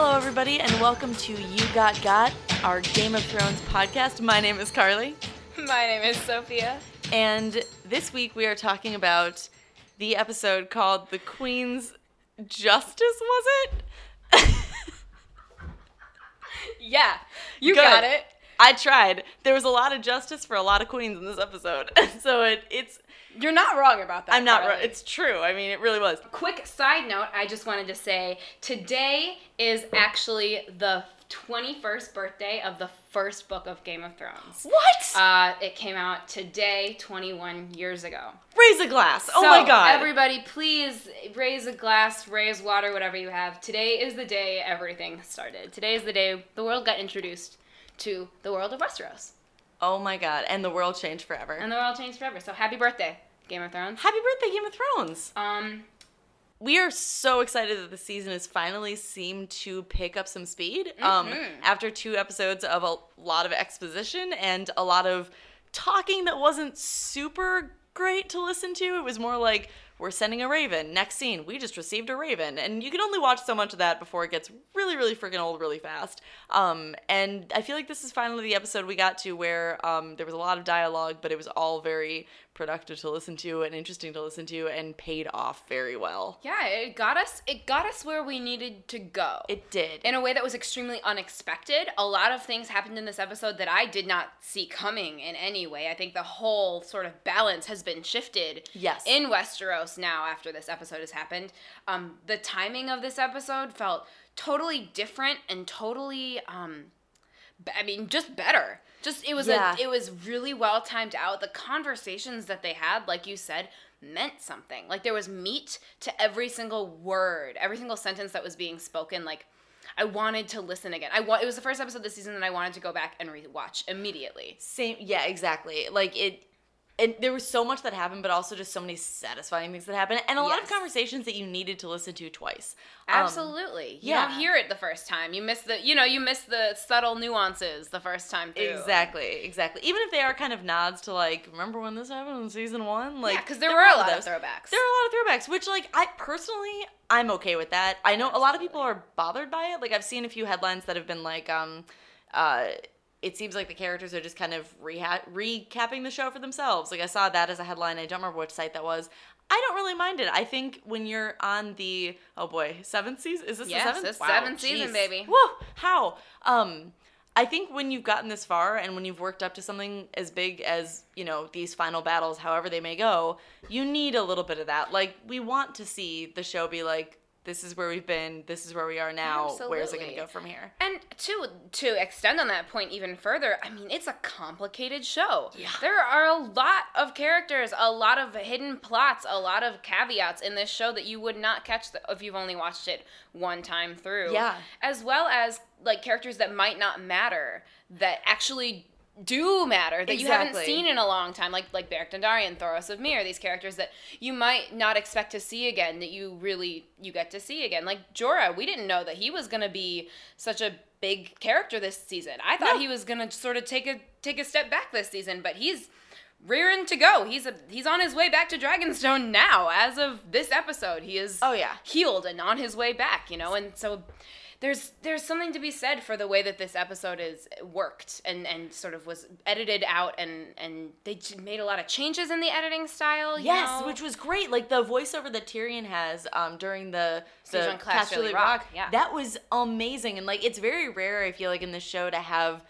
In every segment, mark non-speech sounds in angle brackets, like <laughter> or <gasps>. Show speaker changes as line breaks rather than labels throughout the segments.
Hello, everybody, and welcome to You Got Got, our Game of Thrones podcast. My name is Carly,
My name is Sophia.
and this week we are talking about the episode called The Queen's Justice, was it? <laughs>
Yeah, you
Good.
got it.
I tried. There was a lot of justice for a lot of queens in this episode. <laughs> so it, it's,
You're not wrong about that.
I'm not, wrong. it's true. I mean, it really was.
Quick side note, I just wanted to say today is actually the 21st birthday of the first book of Game of Thrones.
What?
Uh, it came out today, 21 years ago.
Raise a glass. Oh
So,
my god.
Everybody, please raise a glass, raise water, whatever you have. Today is the day everything started. Today is the day the world got introduced to the world of Westeros.
oh my god. And the world changed forever.
And the world changed forever. So happy birthday, Game of Thrones.
Happy birthday, Game of Thrones.
Um,
we are so excited that the season has finally seemed to pick up some speed um,
Mhm.
after two episodes of a lot of exposition and a lot of talking that wasn't super great to listen to it was more like we're sending a raven next scene we just received a raven and you can only watch so much of that before it gets really really freaking old really fast um, and i feel like this is finally the episode we got to where um, there was a lot of dialogue but it was all very productive to listen to and interesting to listen to and paid off very well
yeah, it got us. It got us where we needed to go.
it did.
in a way that was extremely unexpected. A lot of things happened in this episode that I did not see coming in any way. I think the whole sort of balance has been shifted
Yes.
in Westeros now after this episode has happened. Um, the timing of this episode felt totally different and totally um, I mean, just better. Just it was
Yeah.
a it was really well timed out. The conversations that they had, like you said, meant something. Like there was meat to every single word, every single sentence that was being spoken. Like I wanted to listen again. I wa- it was the first episode this season, that I wanted to go back and rewatch immediately.
Same. Yeah, exactly. Like it. And there was so much that happened, but also just so many satisfying things that happened, and a lot of conversations that you needed to listen to twice. Um,
Absolutely. you
yeah.
don't hear it the first time. You miss the you know you miss the subtle nuances the first time through.
exactly, exactly. Even if they are kind of nods to like, remember when this happened in season one? Like,
yeah, because there, were a lot of
those.
throwbacks.
There are a lot of throwbacks, which like I personally I'm okay with that. I know a lot of people are bothered by it. Like I've seen a few headlines that have been like, um, uh, it seems like the characters are just kind of reha- recapping the show for themselves. Like I saw that as a headline. I don't remember which site that was. I don't really mind it. I think when you're on the oh boy seventh season is this
Yes,
the seventh?
it's seventh season, baby.
Whoa, how? Um, I think when you've gotten this far and when you've worked up to something as big as, you know, these final battles, however they may go, you need a little bit of that. Like, we want to see the show be like, this is where we've been, this is where we are now, where's it going to go from here?
And to to extend on that point even further, I mean, it's a complicated show.
Yeah.
There are a lot of characters, a lot of hidden plots, a lot of caveats in this show that you would not catch the, if you've only watched it one time through.
Yeah.
As well as like characters that might not matter that actually do matter that you haven't seen in a long time, like like Beric Dondarrion, Thoros of Myr, these characters that you might not expect to see again, that you really you get to see again. Like Jorah, we didn't know that he was gonna be such a big character this season. I thought
No.
he was gonna sort of take a take a step back this season, but he's rearing to go. He's a he's on his way back to Dragonstone now. As of this episode, he is
Oh, yeah.
healed and on his way back. You know, and so there's there's something to be said for the way that this episode is worked and and sort of was edited out and and they made a lot of changes in the editing style.
Yes,
know?
which was great. Like the voiceover that Tyrion has um, during the the
Casterly
Casterly
Rock, yeah.
that was amazing. And like, it's very rare. I feel like in this show to have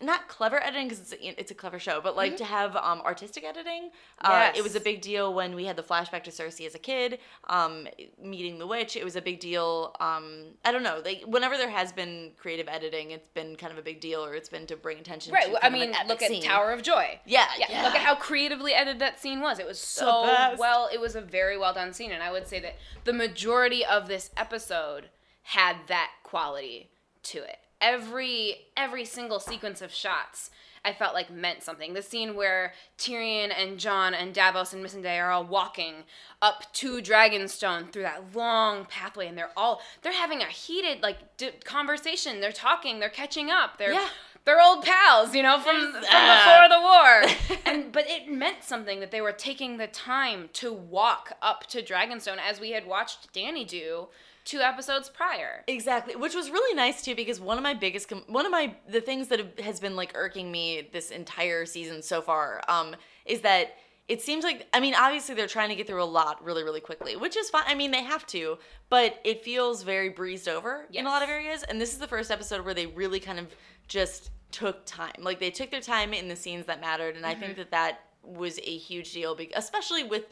not clever editing because it's a, it's a clever show, but like to have um, artistic editing. Uh,
Mm-hmm. Yes.
it was a big deal when we had the flashback to Cersei as a kid, um, meeting the witch. It was a big deal. Um, I don't know. Like whenever there has been creative editing, it's been kind of a big deal, or it's been to bring attention.
Right.
To
I
kind of an
mean, look at
scene.
Tower of Joy.
Yeah,
Yeah,
yeah.
Look at how creatively edited that scene was. It was so well. It was a very well done scene, and I would say that the majority of this episode had that quality to it. Every every single sequence of shots. I felt like meant something. The scene where Tyrion and Jon and Davos and Missandei are all walking up to Dragonstone through that long pathway, and they're all they're having a heated like d- conversation. They're talking. They're catching up. They're
Yeah.
they're old pals, you know, from, from
Ah.
before the war. <laughs> and but it meant something that they were taking the time to walk up to Dragonstone as we had watched Dany do two episodes prior.
Exactly, which was really nice too because one of my biggest com- one of my the things that have- has been like irking me this entire season so far um is that it seems like I mean obviously they're trying to get through a lot really really quickly, which is fine. I mean they have to, but it feels very breezed over in a lot of areas and this is the first episode where they really kind of just took time. Like they took their time in the scenes that mattered and I
Mm-hmm.
think that that was a huge deal be- especially with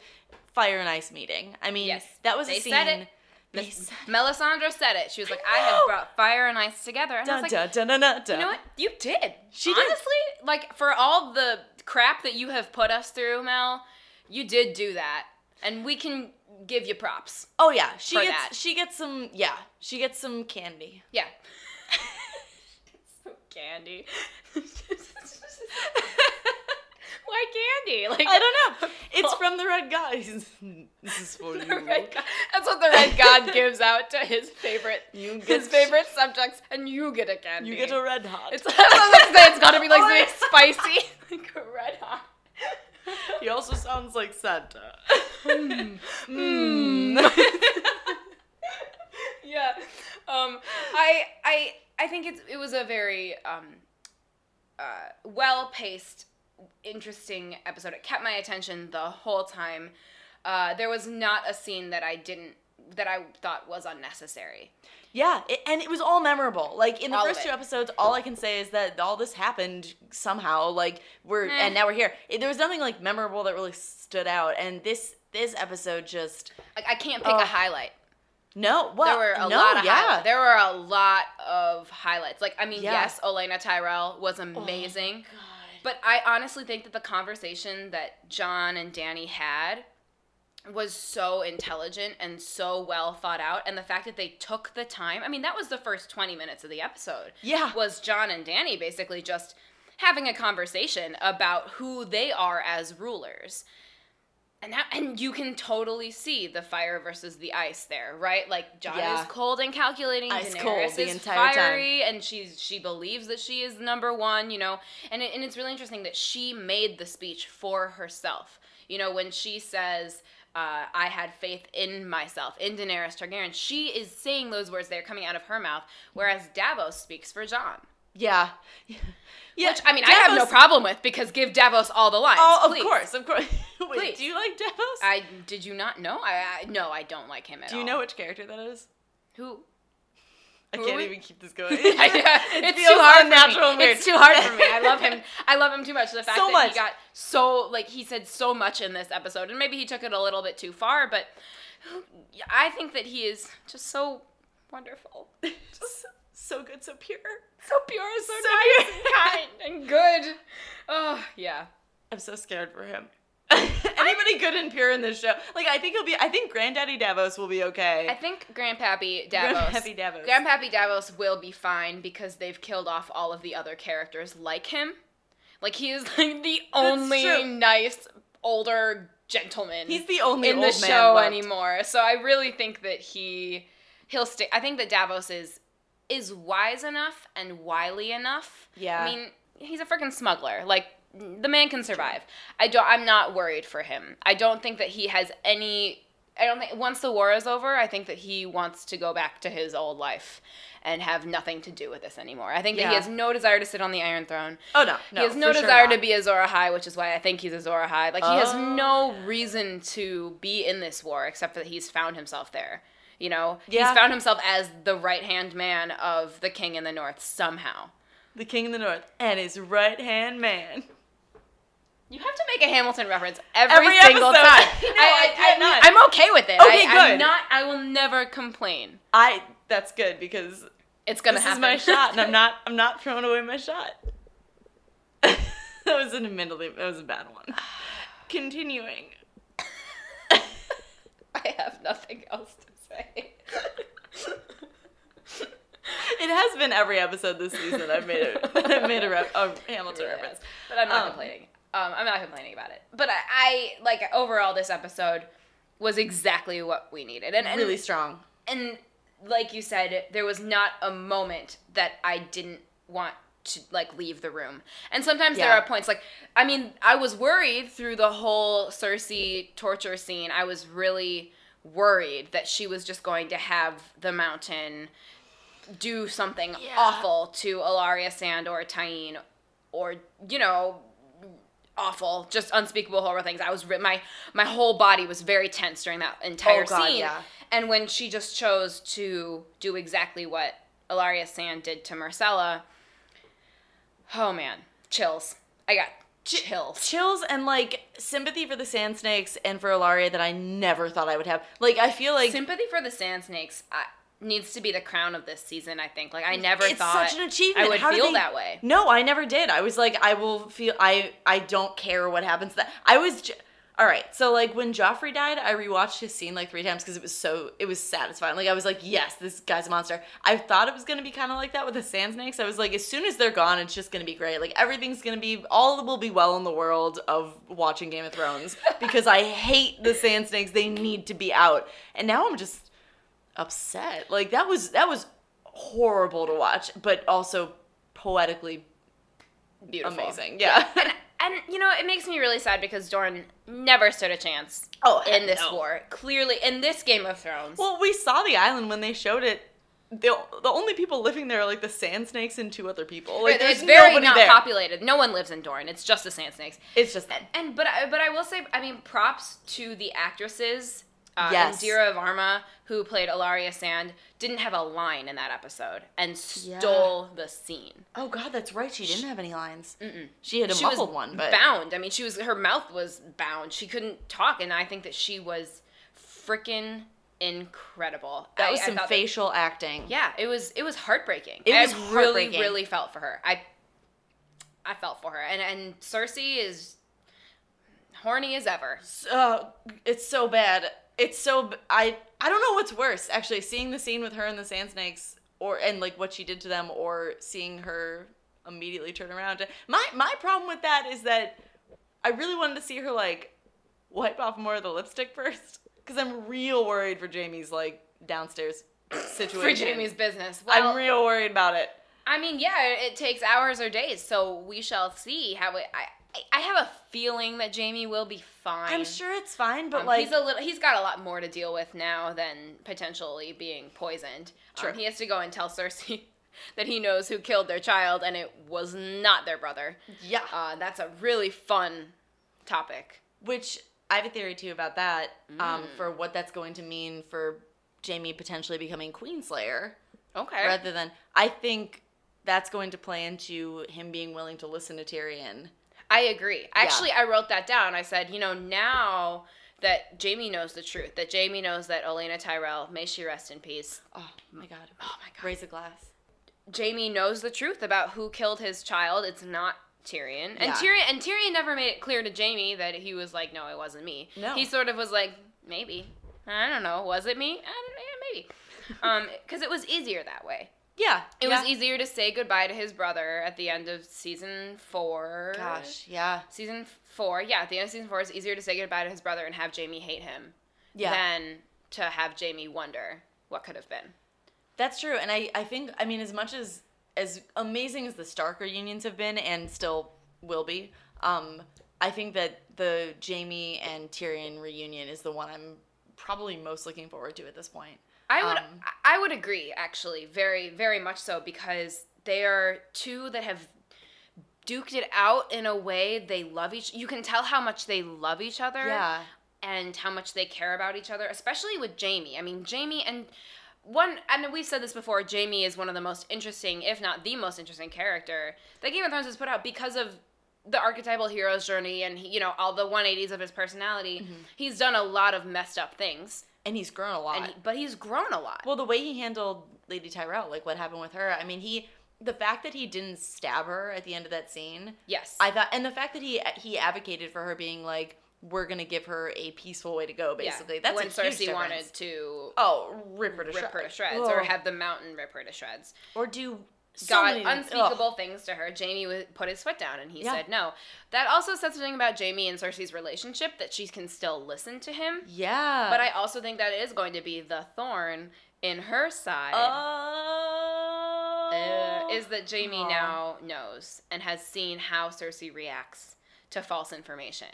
Fire and Ice meeting. I mean,
Yes,
that was
they
a scene
said it.
They
Miss- Melisandre said it. She was like, I
know.
have <gasps> brought fire and ice together. And I was like,
dun, dun, dun, dun,
you know what? You did.
She did.
Honestly, like for all the crap that you have put us through, Mel, you did do that. And we can give you props.
Oh yeah, she
for
gets
that.
she gets some yeah she gets some candy.
Yeah. <laughs> <laughs> so candy. <laughs> Why candy? <laughs> Like
I don't know. It's <laughs> from the red guys. <laughs> this is for
The
you.
red god. That's what the red god gives out to his favorite
You
his favorite subjects, and you get a candy.
You get a red hot.
It's, I was gonna say it's gotta be like something spicy, like a red hot.
he also sounds like Santa.
Mm. yeah. Um, I I I think it's it was a very um, uh, well paced, interesting episode. It kept my attention the whole time. Uh, there was not a scene that I didn't that I thought was unnecessary.
Yeah, it, and it was all memorable. Like in the
All
first two episodes, all I can say is that all this happened somehow. Like we're
Eh.
and now we're here. It, there was nothing like memorable that really stood out, and this this episode just
Like I can't pick
Oh.
a highlight.
no. Well,
there were a
no,
lot of
yeah.
highlights. There were a lot of highlights. Like I mean,
Yeah.
yes, Olenna Tyrell was amazing.
God.
But I honestly think that the conversation that Jon and Dany had was so intelligent and so well thought out and the fact that they took the time i mean that was the first 20 minutes of the episode
Yeah.
was jon and dany basically just having a conversation about who they are as rulers and that, and you can totally see the fire versus the ice there, right? Like Jon
Yeah.
is cold and calculating,
Ice
Daenerys
cold the entire time.
fiery, and she's she believes that she is number one, you know. And it, and it's really interesting that she made the speech for herself. You know, when she says, uh, "I had faith in myself," in Daenerys Targaryen, she is saying those words. They're coming out of her mouth, whereas Davos speaks for Jon.
Yeah. Yeah.
Which I mean, I have no problem with because give Davos all the lines.
Oh, of
please.
course, of course. <laughs> Wait,
Please.
do you like Davos?
I did you not know? I, I no, I don't like him at
do
all.
you know which character that is?
who?
I
Who
can't even keep this going. <laughs>
Uh, <laughs> it's
feels
too hard
natural
for me. It's too hard for me. I love him. I love him too much. The fact
So
that
much.
he got so like he said so much in this episode, and maybe he took it a little bit too far, but I think that he is just so wonderful,
Just so good, so pure.
so pure, so,
So
nice,
pure.
and kind, and good. Oh yeah.
I'm so scared for him. <laughs> Anybody good and pure in this show? Like, I think he'll be. I think Granddaddy Davos will be okay.
I think Grandpappy Davos.
Grandpappy Davos.
Grandpappy Davos will be fine because they've killed off all of the other characters like him. Like he is <laughs> like the only nice older gentleman
He's the only
in the show anymore. So I really think that he he'll stay. I think that Davos is is wise enough and wily enough.
Yeah.
I mean, he's a freaking smuggler. Like the man can survive. I don't. I'm not worried for him. I don't think that he has any. I don't think once the war is over, I think that he wants to go back to his old life and have nothing to do with this anymore. I think that he has no desire to sit on the Iron Throne.
Oh no, no.
he has no
for sure
desire to be Azor Ahai, which is why I think he's Azor Ahai. Like he has
Oh.
no reason to be in this war except that he's found himself there. You know,
Yeah.
he's found himself as the right hand man of the king in the north somehow.
the king in the north and his right hand man.
You have to make a Hamilton reference every,
Every
single
episode.
time. <laughs>
No, I cannot.
I, am okay with it.
Okay,
I, I'm
good.
not. I will never complain.
I. That's good because
It's gonna
this
happen.
is my shot, and I'm <laughs> not. I'm not throwing away my shot. <laughs> that was an admittedly. That was a bad one. <sighs> Continuing.
I have nothing else to say.
It has been every episode this season. I've made a, <laughs> I've made a, rep, a Hamilton
Yeah.
reference.
But I'm not
Um,
complaining. Um, I'm not complaining about it. But I, I like overall this episode was exactly what we needed, and, and
really strong.
and like you said, there was not a moment that I didn't want to like leave the room. And sometimes there are points like I mean, I was worried through the whole Cersei torture scene. I was really worried that she was just going to have the mountain do something
Yeah.
awful to Ellaria Sand or Tyene or you know awful just unspeakable horrible things i was my my whole body was very tense during that entire
Oh, God,
scene
yeah.
and when she just chose to do exactly what Ellaria Sand did to Myrcella oh man chills i got chills
chills and like sympathy for the sand snakes and for Ellaria that I never thought I would have. Like I feel like
sympathy for the sand snakes I, needs to be the crown of this season i think like i never
it's
thought
such an achievement.
i would
How
feel
they-
that way
No, I never did. I was like, I will feel. I I don't care what happens. That I was. J- all right, so like when Joffrey died, I rewatched his scene like three times because it was so it was satisfying. Like I was like, yes, this guy's a monster. I thought it was gonna be kind of like that with the sand snakes. I was like, as soon as they're gone, it's just gonna be great. Like everything's gonna be all will be well in the world of watching Game of Thrones <laughs> because I hate the sand snakes. They need to be out, and now I'm just upset. Like that was that was horrible to watch, but also poetically
beautiful
amazing. Yeah.
and and you know it makes me really sad because Dorne never stood a chance
Oh,
in this
no.
war. Clearly, in this Game of Thrones.
well, we saw the island when they showed it. The, the only people living there are like the sand snakes and two other people. Like
Right,
there's
it's very not
there.
populated. No one lives in Dorne. It's just the Sand Snakes.
It's just
And, and but I, but I will say, I mean, props to the actresses. Uh,
Yes.
Indira Varma, who played Ellaria Sand, didn't have a line in that episode and stole the scene.
oh god, that's right. She didn't have any lines. She had a
she
muffled
was
one, but
bound. I mean, she was her mouth was bound. She couldn't talk, and I think that she was freaking incredible.
that
I-
was some
thought that-
facial acting.
yeah, it was it was heartbreaking.
It
I
was
really really felt for her. I I felt for her, and and Cersei is horny as ever.
uh, it's so bad. It's so I I don't know what's worse actually seeing the scene with her and the sand snakes or and like what she did to them or seeing her immediately turn around. My my problem with that is that I really wanted to see her like wipe off more of the lipstick first cuz I'm real worried for Jaime's like downstairs situation.
For Jaime's business. Well,
I'm real worried about it.
I mean, yeah, it takes hours or days, so we shall see how it. I I- have a feeling that Jaime will be fine.
I'm sure it's fine, but
Um,
like
he's a little, he's got a lot more to deal with now than potentially being poisoned. Um,
True.
he has to go and tell Cersei <laughs> that he knows who killed their child, and it was not their brother.
yeah.
Uh, that's a really fun topic.
Which I have a theory too about that, um,
Mm.
for what that's going to mean for Jaime potentially becoming Queenslayer,
Okay.
rather than I think that's going to play into him being willing to listen to Tyrion.
I agree. Actually, I wrote that down. I said, you know, now that Jaime knows the truth, that Jaime knows that Olenna Tyrell, may she rest in peace,
Oh my god!
Oh my God.
Raise a glass.
Jaime knows the truth about who killed his child. It's not Tyrion. And
Yeah.
Tyrion and Tyrion never made it clear to Jaime that he was like, no, it wasn't me.
No.
He sort of was like, maybe. I don't know. Was it me? I don't know. Yeah, maybe. <laughs> Um, because it was easier that way.
Yeah,
It
yeah.
was easier to say goodbye to his brother at the end of season four.
Gosh, yeah,
Season four, yeah, at the end of season four, it's easier to say goodbye to his brother and have Jaime hate him
yeah.
than to have Jaime wonder what could have been.
That's true, and I, I think I mean as much as as amazing as the Stark reunions have been and still will be, um, I think that the Jaime and Tyrion reunion is the one I'm probably most looking forward to at this point.
I would
Um,
I would agree actually very very much so because they are two that have duked it out in a way they love each you can tell how much they love each other
Yeah,
and how much they care about each other especially with Jaime. I mean Jaime and one and we've said this before Jaime is one of the most interesting if not the most interesting character that Game of Thrones has put out because of the archetypal hero's journey and he, you know all the 180s of his personality.
Mm-hmm.
He's done a lot of messed up things
and he's grown a lot.
and he, but he's grown a lot.
Well, the way he handled Lady Tyrell, like what happened with her, I mean, he the fact that he didn't stab her at the end of that scene,
yes.
I thought, and the fact that he he advocated for her being like, we're gonna give her a peaceful way to go, basically. That's
when Cersei wanted to
oh rip her to
rip
shreds,
her to shreds or have the mountain rip her to shreds.
or do so
got unspeakable
ugh.
things to her. Jaime would put his foot down and he
Yeah.
said no. That also says something about Jaime and Cersei's relationship that she can still listen to him.
Yeah,
But I also think that is going to be the thorn in her side.
Oh,
uh, is that Jaime
Aw.
now knows and has seen how Cersei reacts to false information.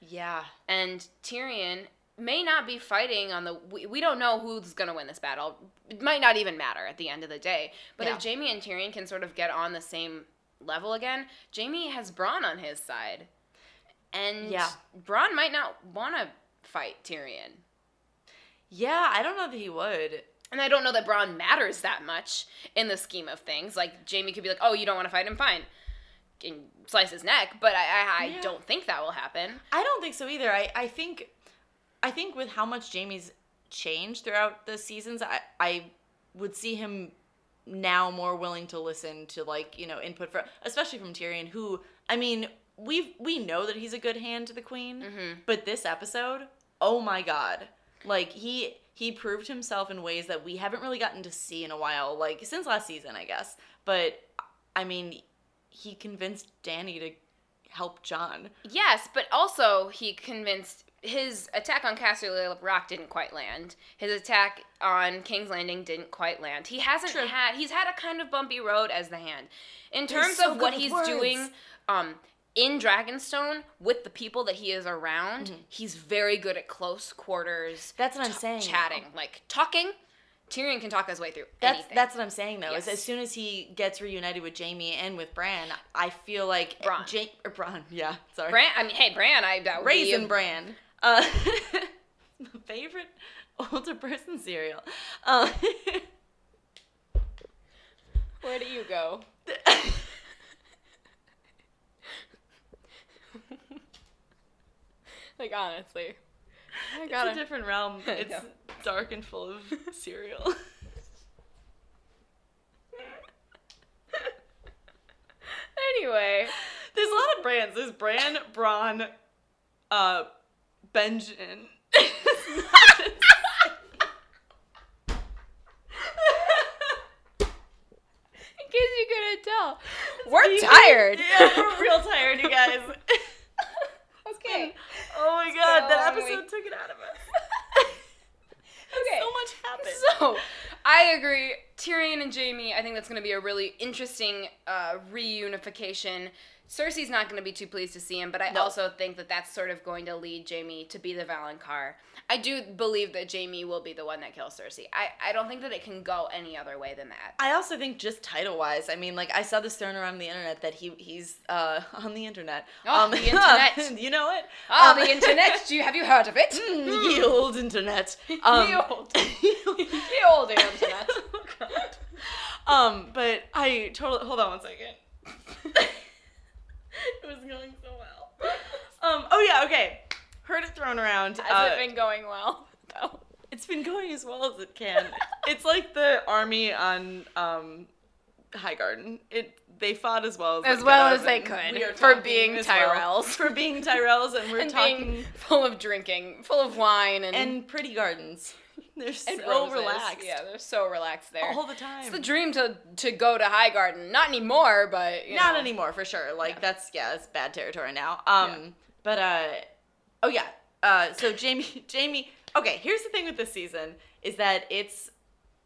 yeah,
And Tyrion may not be fighting on the. We, we don't know who's gonna win this battle. It might not even matter at the end of the day. But
Yeah.
if Jaime and Tyrion can sort of get on the same level again, Jaime has Bronn on his side, and
Yeah.
Bronn might not want to fight Tyrion.
Yeah, I don't know that he would.
And I don't know that Bronn matters that much in the scheme of things. Like Jaime could be like, "Oh, you don't want to fight him? Fine." And slice his neck, but I, I, I
Yeah.
don't think that will happen.
I don't think so either. I, I think I think with how much Jaime's changed throughout the seasons, I, I would see him now more willing to listen to like, you know, input from especially from Tyrion, who I mean, we we know that he's a good hand to the queen, mm-hmm. but this episode, oh my god. Like he he proved himself in ways that we haven't really gotten to see in a while, like since last season, I guess. But I mean, he convinced Dany to help Jon.
Yes, but also he convinced his attack on Castle Rock didn't quite land. His attack on King's Landing didn't quite land. He hasn't
True.
had he's had a kind of bumpy road as the hand. In terms
so
of what he's
words.
doing um in Dragonstone with the people that he is around, he's very good at close quarters.
Mm-hmm. That's what I'm saying,
Chatting, like talking. Tyrion can talk his way through
That's
anything.
that's what I'm saying though. Is as soon as he gets reunited with Jaime and with Bran, I feel like
Bran.
Ja- Bran, <laughs> yeah, sorry,
Bran. I mean, hey, Bran. I that would be
Raisin
a-
Bran, uh, <laughs> my favorite older person cereal. Uh, <laughs>
Where do you go? <laughs> Like honestly, I gotta.
a different realm. It's dark and full of cereal.
anyway,
There's a lot of brands. There's Bran, Bronn, uh, Benjen. <laughs>
in case you couldn't tell, we're
We-
tired. <laughs>
Yeah, we're real <laughs> tired, you guys.
okay.
Oh my god, that
So
episode
we-
took it out of us.
Okay.
So much happened.
So, I agree. Tyrion and Jaime, I think that's going to be a really interesting uh, reunification. Cersei's not going to be too pleased to see him, but I
No.
also think that that's sort of going to lead Jaime to be the Valonqar. I do believe that Jaime will be the one that kills Cersei. I, I don't think that it can go any other way than that.
I also think just title wise, I mean, like I saw this thrown around the internet that he he's uh, <laughs> on the internet.
Oh, the <laughs> internet. <laughs>
you know it?
Oh,
Um,
the internet! Do you, have you heard of it?
Mm, ye old internet. Um,
Ye old. the old internet.
God. <laughs> Um, but I totally hold on one second. <laughs> it was going so well. Um, oh yeah, okay. Heard it thrown around.
Has
Uh,
it been going well? though?
It's been going as well as it can. it's like the army on um, High Garden. It they fought as well as
As
they
well as they could, for being
as well.
Tyrells. <laughs>
for being Tyrells, and we're
and
talking
being full of drinking, full of wine, and
and pretty gardens. <laughs> They're so
roses.
relaxed
Yeah, they're so relaxed there.
all the time.
It's the dream to to go to High Garden. Not anymore, but
Not
know.
anymore for sure. Like
Yeah.
that's yeah, it's bad territory now. Um,
Yeah.
but uh, oh yeah. Uh, so Jaime, <laughs> Jaime. Okay, here's the thing with this season is that it's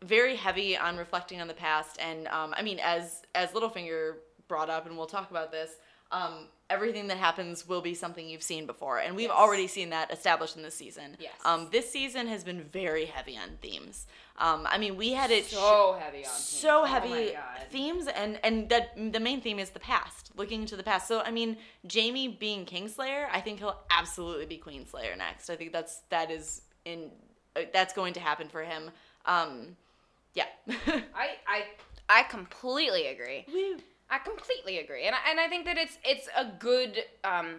very heavy on reflecting on the past, and um, I mean, as as Littlefinger brought up, and we'll talk about this. Um, everything that happens will be something you've seen before, and we've
Yes.
already seen that established in this season.
Yes.
Um, this season has been very heavy on themes. Um, I mean, we had it sh-
So heavy on
so
teams.
heavy
Oh
themes and and that the main theme is the past looking to the past so i mean jaime being kingslayer i think he'll absolutely be queenslayer next i think that's that is in uh, that's going to happen for him um yeah <laughs>
I I I completely agree.
Woo.
I completely agree, and I, and I think that it's it's a good um,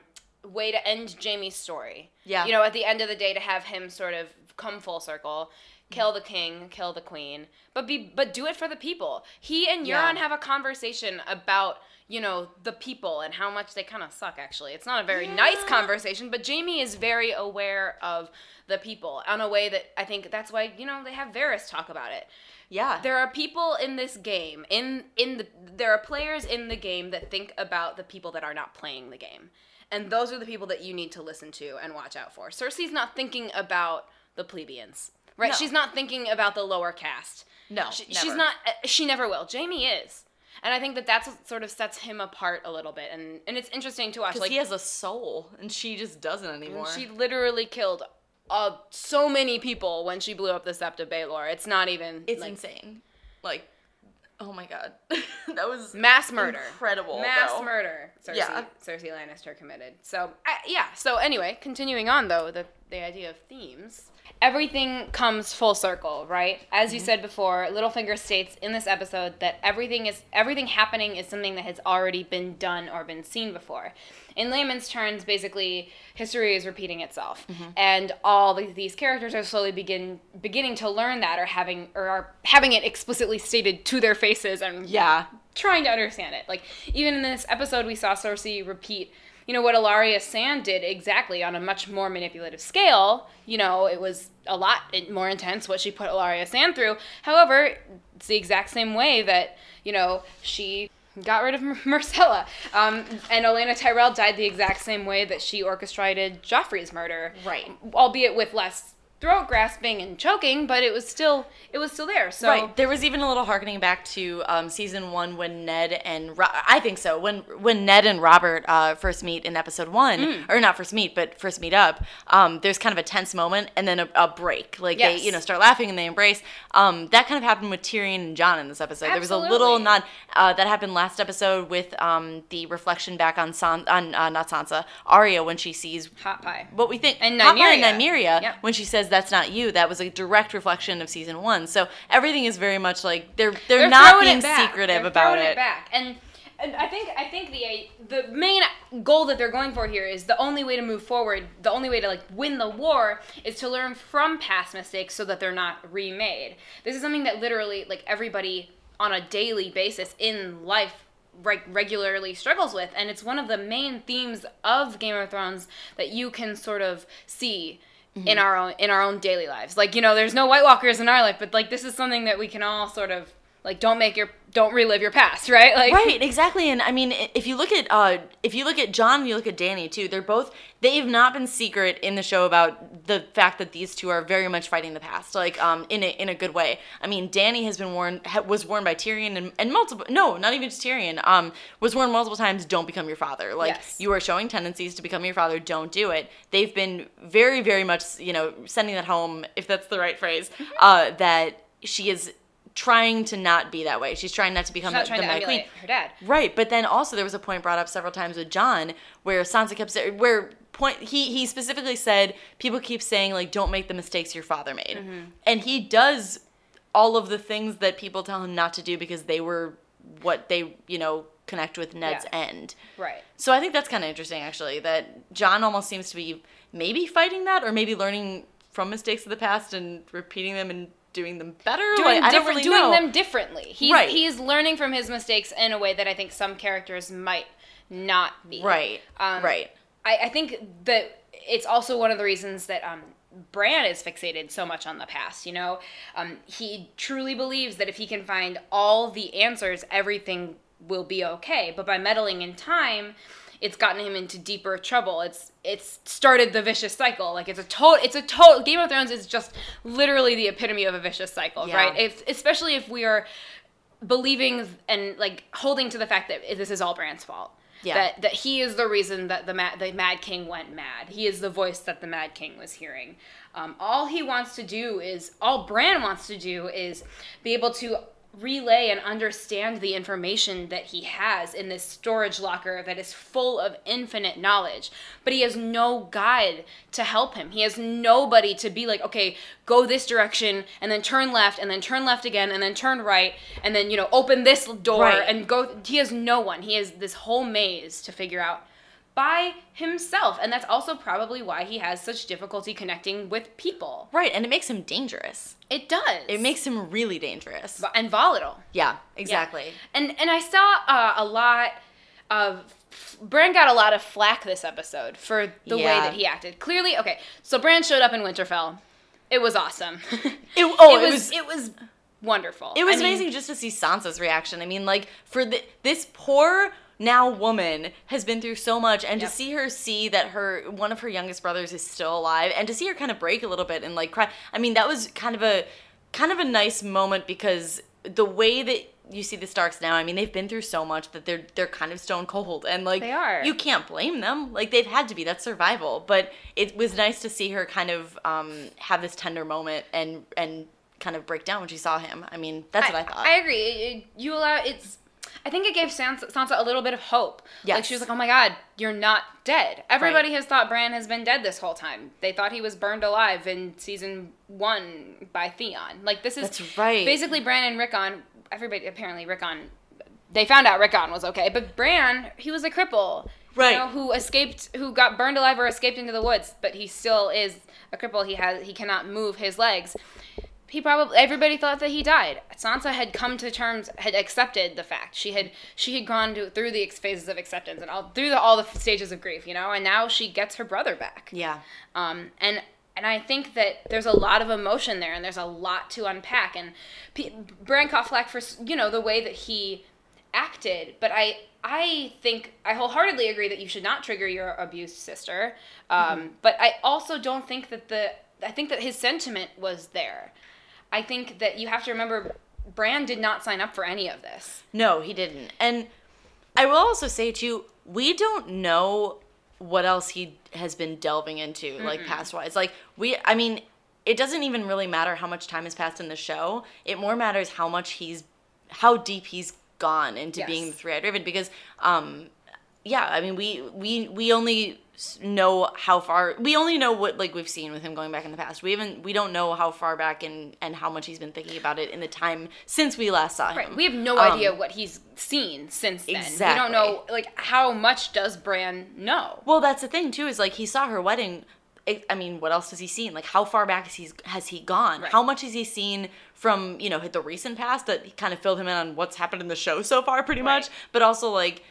way to end Jaime's story.
Yeah.
you know, at the end of the day, to have him sort of come full circle, kill mm. the king, kill the queen, but be but do it for the people. He and
Yeah.
Euron have a conversation about you know the people and how much they kind of suck. Actually, it's not a very nice conversation, but Jaime is very aware of the people in a way that I think that's why you know they have Varys talk about it.
Yeah.
There are people in this game in in the there are players in the game that think about the people that are not playing the game. And those are the people that you need to listen to and watch out for. Cersei's not thinking about the plebeians right
No.
she's not thinking about the lower caste
no
she, she's not uh, she never will jaime is and i think that that's what sort of sets him apart a little bit and and it's interesting to watch like
he has a soul and she just doesn't anymore
she literally killed uh, so many people when she blew up the Sept of Baelor. It's not even.
It's
like,
insane. Like, oh my god, <laughs> that was
mass murder.
Incredible.
Mass
though.
murder. Cersei,
Yeah.
Cersei Lannister committed. So I yeah. So anyway, continuing on though, the the idea of themes. Everything comes full circle, right? As you mm-hmm. said before, Littlefinger states in this episode that everything is everything happening is something that has already been done or been seen before. In layman's terms, basically, history is repeating itself, mm-hmm. and all the, these characters are slowly begin beginning to learn that, or having or are having it explicitly stated to their faces, and
Yeah.
trying to understand it. Like even in this episode, we saw Cersei repeat, you know, what Ellaria Sand did exactly on a much more manipulative scale. You know, it was a lot more intense what she put Ellaria Sand through. However, it's the exact same way that you know she got rid of <laughs> Myrcella. Um, and Olenna Tyrell died the exact same way that she orchestrated Joffrey's murder.
Right.
Albeit with less throat grasping and choking, but it was still it was still there. So
Right. There was even a little harkening back to um, season one when Ned and Ro- I think so when when Ned and Robert uh, first meet in episode one,
Mm.
or not first meet, but first meet up. Um, there's kind of a tense moment and then a, a break. Like
Yes.
they you know start laughing and they embrace. Um, that kind of happened with Tyrion and Jon in this episode. There was a little
Absolutely.
nod uh, that happened last episode with um, the reflection back on San- on uh, not Sansa Arya when she sees
hot pie.
what we think
And
Hot Pie
Nymeria.
and Nymeria
Yep.
when she says that's not you. That was a direct reflection of season one. So everything is very much like they're they're,
They're
not being
it
secretive
They're
about
throwing
it,
back. And, and I think I think the the main goal that they're going for here is the only way to move forward, the only way to like win the war is to learn from past mistakes so that they're not remade. This is something that literally like everybody on a daily basis in life reg- regularly struggles with. And it's one of the main themes of Game of Thrones that you can sort of see
Mm-hmm.
in our own in our own daily lives. Like, you know, there's no White Walkers in our life, but like this is something that we can all sort of like don't make your don't relive your past, <laughs> right? Like
right exactly and i mean if you look at uh if you look at jon and you look at dany too they're both they've not been secret in the show about the fact that these two are very much fighting the past like um in a in a good way i mean dany has been warned ha- was warned by tyrion and, and multiple no not even just tyrion um was warned multiple times don't become your father like
Yes.
you are showing tendencies to become your father don't do it they've been very very much you know sending that home if that's the right phrase
Mm-hmm.
uh that she is trying to not be that way she's trying not to become
she's not
the, the Queen.
her dad.
Right, but then also there was a point brought up several times with Jon where Sansa kept saying, where point he he specifically said people keep saying like don't make the mistakes your father made,
Mm-hmm.
and he does all of the things that people tell him not to do because they were what they you know connect with Ned's
Yeah.
end.
Right.
So I think that's kind of interesting actually that Jon almost seems to be maybe fighting that or maybe learning from mistakes of the past and repeating them and doing them better.
Doing
Like, I don't
different
really
doing
know.
them differently. He's
Right.
he's learning from his mistakes in a way that I think some characters might not be.
Right.
Um,
right.
I, I think that it's also one of the reasons that um, Bran is fixated so much on the past. You know, um, he truly believes that if he can find all the answers, everything will be okay. But by meddling in time, it's gotten him into deeper trouble. It's it's started the vicious cycle. Like it's a total. It's a total. Game of Thrones is just literally the epitome of a vicious cycle,
Yeah.
right? If, especially if we are believing and like holding to the fact that this is all Bran's fault.
Yeah.
That that he is the reason that the Mad the Mad King went mad. He is the voice that the Mad King was hearing. Um, all he wants to do is all Bran wants to do is be able to relay and understand the information that he has in this storage locker that is full of infinite knowledge. But he has no guide to help him. He has nobody to be like okay go this direction and then turn left and then turn left again and then turn right and then you know open this door
Right.
and go. He has no one. He has this whole maze to figure out by himself and that's also probably why he has such difficulty connecting with people
Right, and it makes him dangerous.
it does
It makes him really dangerous.
and volatile
Yeah, exactly.
and and I saw uh, a lot of Bran got a lot of flack this episode for the way that he acted. Clearly, okay, so Bran showed up in Winterfell. It was awesome. <laughs>
It, oh,
it
it
was,
was
it was wonderful.
It was
I mean,
amazing just to see Sansa's reaction. I mean, like for the, this poor now woman has been through so much, and
Yep.
to see her see that her one of her youngest brothers is still alive, and to see her kind of break a little bit and like cry. I mean, that was kind of a kind of a nice moment because the way that you see the Starks now. I mean, they've been through so much that they're they're kind of stone cold, and like
They are.
You can't blame them. Like they've had to be. That's survival. But it was nice to see her kind of um, have this tender moment and and kind of break down when she saw him. I mean, that's what I thought.
I agree. You allow it's. I think it gave Sansa, Sansa a little bit of hope. Like she was like, "Oh my God, you're not dead." Everybody
Right.
has thought Bran has been dead this whole time. They thought he was burned alive in season one by Theon. Like this is
That's right.
Basically, Bran and Rickon. Everybody apparently Rickon. They found out Rickon was okay, but Bran, he was a cripple.
Right.
You know, who escaped, who got burned alive or escaped into the woods, but he still is a cripple. He has, he cannot move his legs he probably everybody thought that he died. Sansa had come to terms, had accepted the fact. She had she had gone to, through the phases of acceptance and all through the, all the stages of grief, you know, and now she gets her brother back.
yeah.
Um, and and I think that there's a lot of emotion there, and there's a lot to unpack. And P- Bran caught flack for you know the way that he acted, but I I think I wholeheartedly agree that you should not trigger your abused sister. Um, But I also don't think that the I think that his sentiment was there. I think that you have to remember Bran did not sign up for any of this.
No, he didn't. And I will also say to you, we don't know what else he has been delving into, like past wise. Like we, I mean, it doesn't even really matter how much time has passed in the show. It more matters how much he's, how deep he's gone into
Yes.
being the three-eyed raven. Because, um, yeah, I mean, we we we only know how far. We only know what like we've seen with him going back in the past. We haven't. We don't know how far back and and how much he's been thinking about it in the time since we last saw him.
Right. We have no
Um,
idea what he's seen since then. We don't know like how much does Bran know?
Well, that's the thing too. Is like he saw her wedding. I mean, what else has he seen? Like, how far back has he has he gone?
Right.
How much has he seen from you know the recent past that kind of filled him in on what's happened in the show so far, pretty much. But also like,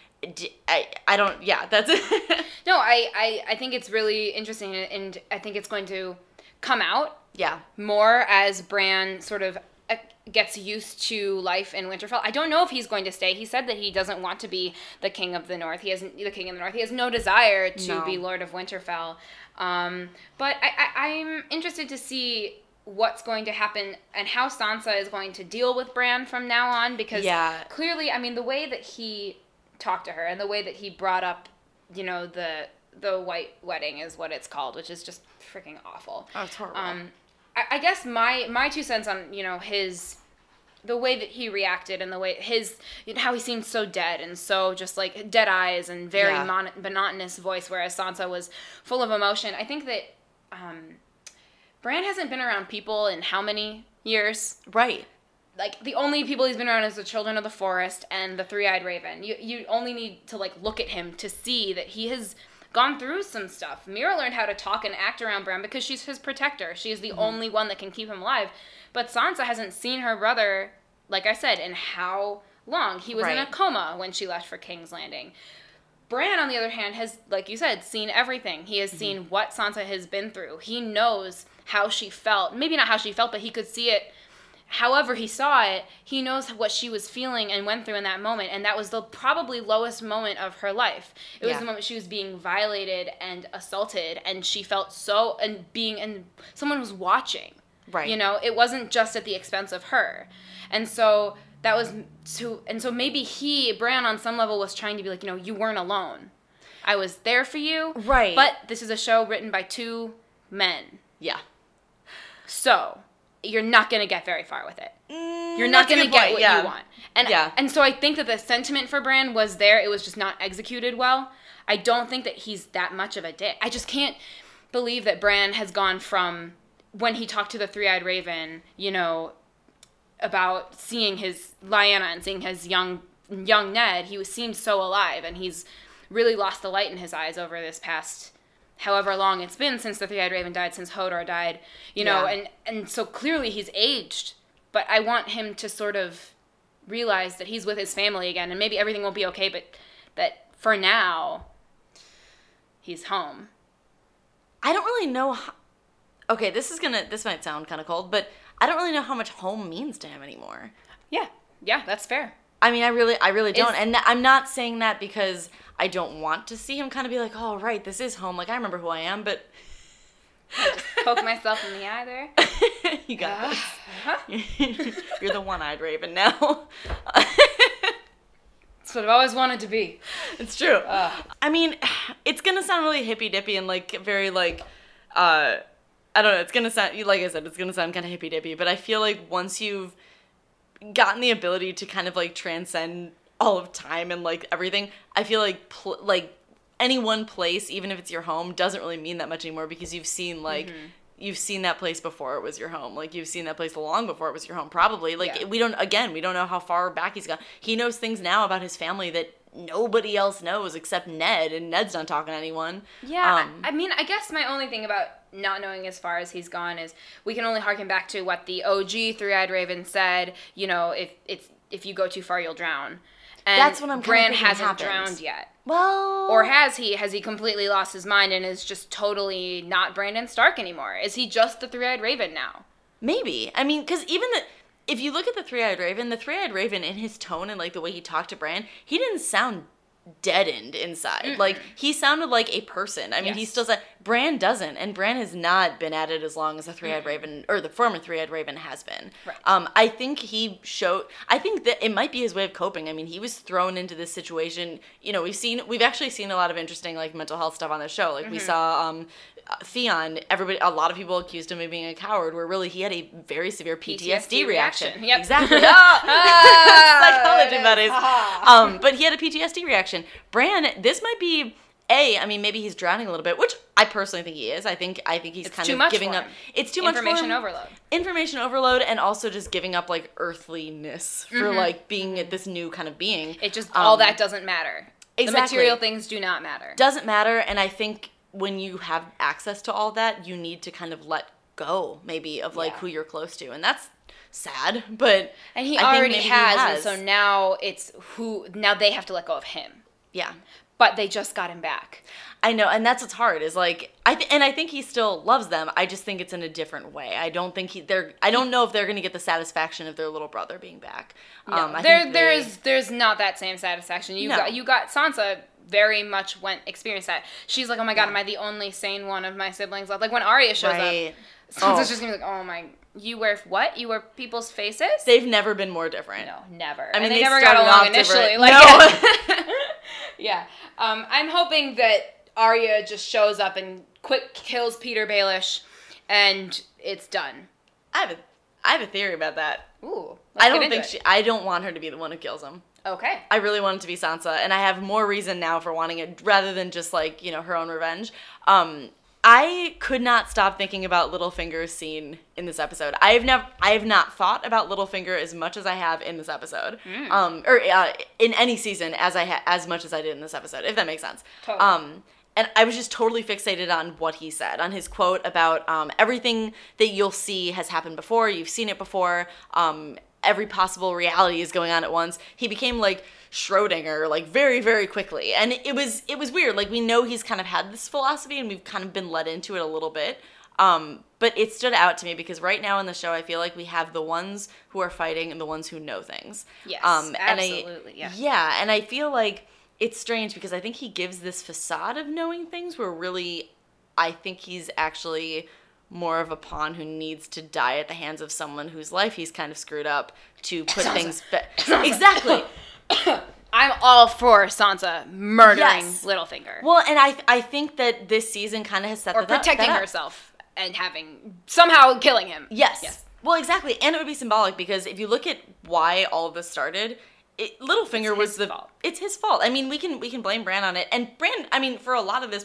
I I don't. Yeah, that's it. <laughs>
No, I, I, I think it's really interesting and- I think it's going to come out
yeah,
more as Bran sort of uh, gets used to life in Winterfell. I don't know if he's going to stay. He said that he doesn't want to be the king of the North. He hasn't the king of the North. He has no desire to
No.
be Lord of Winterfell. Um, but I, I, I'm interested to see what's going to happen and how Sansa is going to deal with Bran from now on because
Yeah.
clearly, I mean, the way that he talked to her and the way that he brought up, you know, the the white wedding is what it's called, which is just freaking awful.
Oh, it's horrible.
Um, I, I guess my my two cents on you know his the way that he reacted and the way his you know, how he seemed so dead and so just like dead eyes and very
Yeah.
mon- monotonous voice, whereas Sansa was full of emotion. I think that um, Bran hasn't been around people in how many years?
right.
Like the only people he's been around is the children of the forest and the three-eyed raven. You you only need to like look at him to see that he has gone through some stuff. Meera learned how to talk and act around Bran because she's his protector. She is the mm-hmm. only one that can keep him alive. But Sansa hasn't seen her brother, like I said, in how long? He was in a coma when she left for King's Landing. Bran, on the other hand, has, like you said, seen everything. He has mm-hmm. seen what Sansa has been through. He knows how she felt. Maybe not how she felt, but he could see it however he saw it, he knows what she was feeling and went through in that moment. And that was the probably lowest moment of her life. It was the moment she was being violated and assaulted, and she felt so, and being, and someone was watching.
Right.
You know, it wasn't just at the expense of her. And so that was to, and so maybe he, Bran, on some level was trying to be like, you know, you weren't alone. I was there for you.
Right.
But this is a show written by two men.
Yeah.
So you're not going to get very far with it. You're
Mm,
not going to get what
yeah.
you want. And
Yeah.
and so I think that the sentiment for Bran was there. It was just not executed well. I don't think that he's that much of a dick. I just can't believe that Bran has gone from when he talked to the three-eyed raven, you know, about seeing his Lyanna and seeing his young young Ned, he was seemed so alive and he's really lost the light in his eyes over this past however long it's been since the three-eyed raven died since hodor died you know
Yeah.
and and so clearly he's aged but i want him to sort of realize that he's with his family again and maybe everything won't be okay but that for now he's home
I don't really know. How, okay, this is gonna. This might sound kind of cold, but I don't really know how much home means to him anymore.
yeah yeah that's fair
I mean, I really, I really don't. And I'm not saying that because I don't want to see him kind of be like, oh, right, this is home. Like, I remember who I am, but
Poke myself in the eye there. <laughs>
you got this.
Uh-huh. <laughs>
You're the one-eyed raven now.
That's what I've always wanted to be.
it's true.
Ugh.
I mean, it's gonna sound really hippy dippy and like very like, uh, I don't know. It's gonna sound like I said, it's gonna sound kind of hippy dippy. But I feel like once you've gotten the ability to kind of like transcend all of time and like everything, I feel like pl- like any one place, even if it's your home, doesn't really mean that much anymore because you've seen like. You've seen that place before it was your home. Like you've seen that place long before it was your home. Probably. Like
Yeah.
we don't. Again, we don't know how far back he's gone. He knows things now about his family that nobody else knows except Ned, and Ned's not talking to anyone.
Yeah,
Um,
I I mean, I guess my only thing about not knowing as far as he's gone is we can only harken back to what the OG Three-Eyed Raven said. You know, if it's if you go too far, you'll drown. And
That's what I'm
Bran hasn't
happened.
drowned yet,
Well,
or has he? Has he completely lost his mind and is just totally not Brandon Stark anymore? Is he just the Three-Eyed Raven now?
maybe. I mean, because even the if you look at the three-eyed raven, the three-eyed raven in his tone and like the way he talked to Bran, he didn't sound deadened inside. Like he sounded like a person. I mean, he still said Bran doesn't, and Bran has not been at it as long as the three-eyed raven or the former three-eyed raven has been.
Right.
Um, I think he showed. I think that it might be his way of coping. I mean, he was thrown into this situation. You know, we've seen we've actually seen a lot of interesting like mental health stuff on the show. Like we saw um, Theon. Everybody, a lot of people accused him of being a coward, where really he had a very severe PTSD,
PTSD
reaction.
reaction. Yep.
Exactly.
Ah, <laughs> <laughs>
Psychology
it is.
buddies. Um, but he had a PTSD reaction. Bran, this might be a. I mean, maybe he's drowning a little bit, which I personally think he is. I think I think he's
It's
kind
too
of
much
giving up. It's too much
Information overload.
Information overload, and also just giving up like earthliness for like being this new kind of being.
It just all
Um,
that doesn't matter. The material things do not matter.
doesn't matter and i think when you have access to all that you need to kind of let go maybe of like
Yeah.
who you're close to and that's sad but
And he
I think
already
maybe he
has,
has.
and so now it's who now they have to let go of him.
yeah
But they just got him back.
i know and that's what's hard is like i th- and i think he still loves them i just think it's in a different way i don't think he they're i don't know if they're going to get the satisfaction of their little brother being back
No,
um I
there
think
there
they-
is there's not that same satisfaction. You
No.
got you got Sansa very much went experienced that. She's like, oh my god, am I the only sane one of my siblings left? Like when Arya shows
right <laughs>
up, Sansa's
Oh.
just gonna be like, oh my, you wear what? You wear people's faces?
they've never been more different
no, never.
I mean,
and they,
they
never got along initially.
different.
Like,
No. <laughs> <laughs>
yeah. Um, I'm hoping that Arya just shows up and quick kills Petyr Baelish, and it's done.
i have a i have a theory about that
Ooh,
i don't think
it.
she i don't want her to be the one who kills him
Okay.
I really wanted to be Sansa, and I have more reason now for wanting it rather than just like you know her own revenge. Um, I could not stop thinking about Littlefinger's scene in this episode. I have never, I have not thought about Littlefinger as much as I have in this episode,
Hmm.
um, or uh, in any season as I ha- as much as I did in this episode, if that makes sense.
Totally.
Um, and I was just totally fixated on what he said, on his quote about um, everything that you'll see has happened before. You've seen it before. Um, every possible reality is going on at once. He became like Schrodinger, like very, very quickly, and it was it was weird. Like we know he's kind of had this philosophy, and we've kind of been led into it a little bit. Um, but it stood out to me because right now in the show, I feel like we have the ones who are fighting and the ones who know things.
Yes,
and I-
absolutely, yeah.
yeah, and I feel like it's strange because I think he gives this facade of knowing things where really I think he's actually more of a pawn who needs to die at the hands of someone whose life he's kind of screwed up to put things back. <coughs> exactly. <coughs>
I'm all for Sansa murdering
Yes.
Littlefinger
Well, and I I think that this season kind of has set
or
that
protecting
that
herself and having somehow killing him.
Yes.
Yes.
Well, exactly, and it would be symbolic because if you look at why all of this started, it, Littlefinger was the
fault.
it's his fault. I mean, we can we can blame Bran on it, and Bran. I mean, for a lot of this,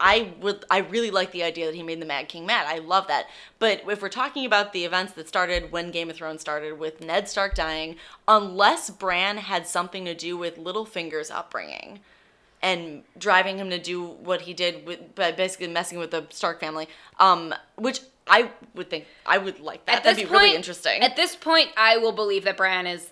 I would I really like the idea that he made the Mad King mad. I love that. But if we're talking about the events that started when Game of Thrones started with Ned Stark dying, unless Bran had something to do with Littlefinger's upbringing and driving him to do what he did with by basically messing with the Stark family. Um, which I would think I would like that.
At
That'd be
point,
really interesting.
At this point, I will believe that Bran is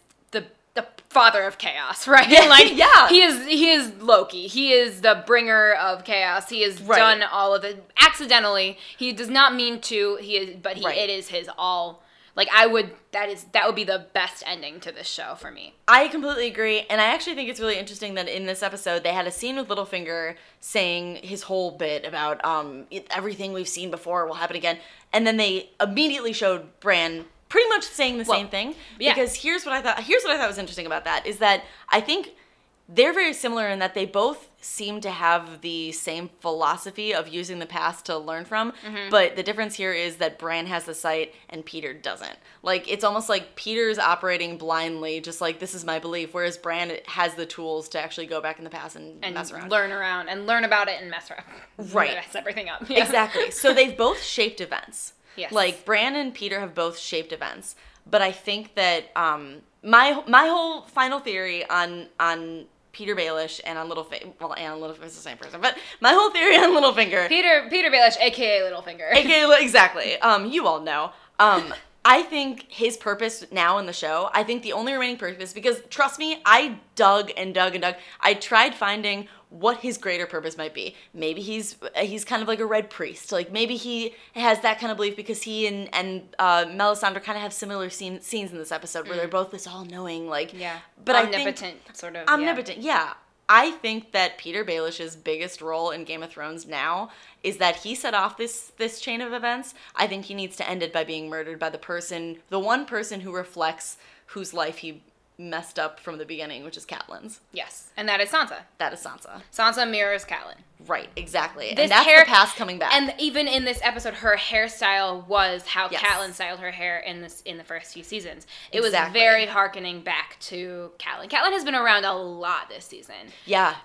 the the father of chaos, <laughs> right?
Yeah,
like <laughs>
yeah.
he is he is Loki. He is the bringer of chaos. He has
Right.
done all of it accidentally. He does not mean to. He is, but he
Right.
it is his all Like I would that is that would be the best ending to this show for me.
I completely agree, and I actually think it's really interesting that in this episode they had a scene with Littlefinger saying his whole bit about um everything we've seen before will happen again, and then they immediately showed Bran pretty much saying the
Well,
same thing.
yeah.
Because here's what I thought. Here's what I thought was interesting about that is that I think they're very similar in that they both seem to have the same philosophy of using the past to learn from
Mm-hmm.
but the difference here is that bran has the sight and peter doesn't like it's almost like peter's operating blindly just like this is my belief whereas bran has the tools to actually go back in the past and,
And
mess around
learn around and learn about it and mess around. <laughs>
Right.
mess everything up. <laughs> Yeah.
exactly so they've both shaped events
Yes.
like bran and peter have both shaped events but i think that um my my whole final theory on on petyr baelish and on littlefinger well and littlefinger is the same person but my whole theory on littlefinger
Peter Petyr Baelish, aka Littlefinger.
AKA, exactly. Um, you all know. Um, <laughs> I think his purpose now in the show, I think the only remaining purpose, because trust me, I dug and dug and dug. I tried finding what his greater purpose might be. Maybe he's he's kind of like a red priest. Like maybe he has that kind of belief because he and and uh, Melisandre kind of have similar scene, scenes in this episode where they're both this all knowing like.
yeah.
But I think
omnipotent sort of. yeah.
omnipotent. Yeah. I think that Petyr Baelish's biggest role in Game of Thrones now is that he set off this this chain of events. I think he needs to end it by being murdered by the person, the one person who reflects whose life he messed up from the beginning, which is Catelyn's.
Yes, and that is Sansa.
That is Sansa.
Sansa mirrors Catelyn.
Right, exactly.
This
and that's
hair-
the past coming back.
And even in this episode, her hairstyle was how
Yes.
Catelyn styled her hair in this in the first few seasons. It
Exactly.
was very harkening back to Catelyn. Catelyn has been around a lot this season.
yeah,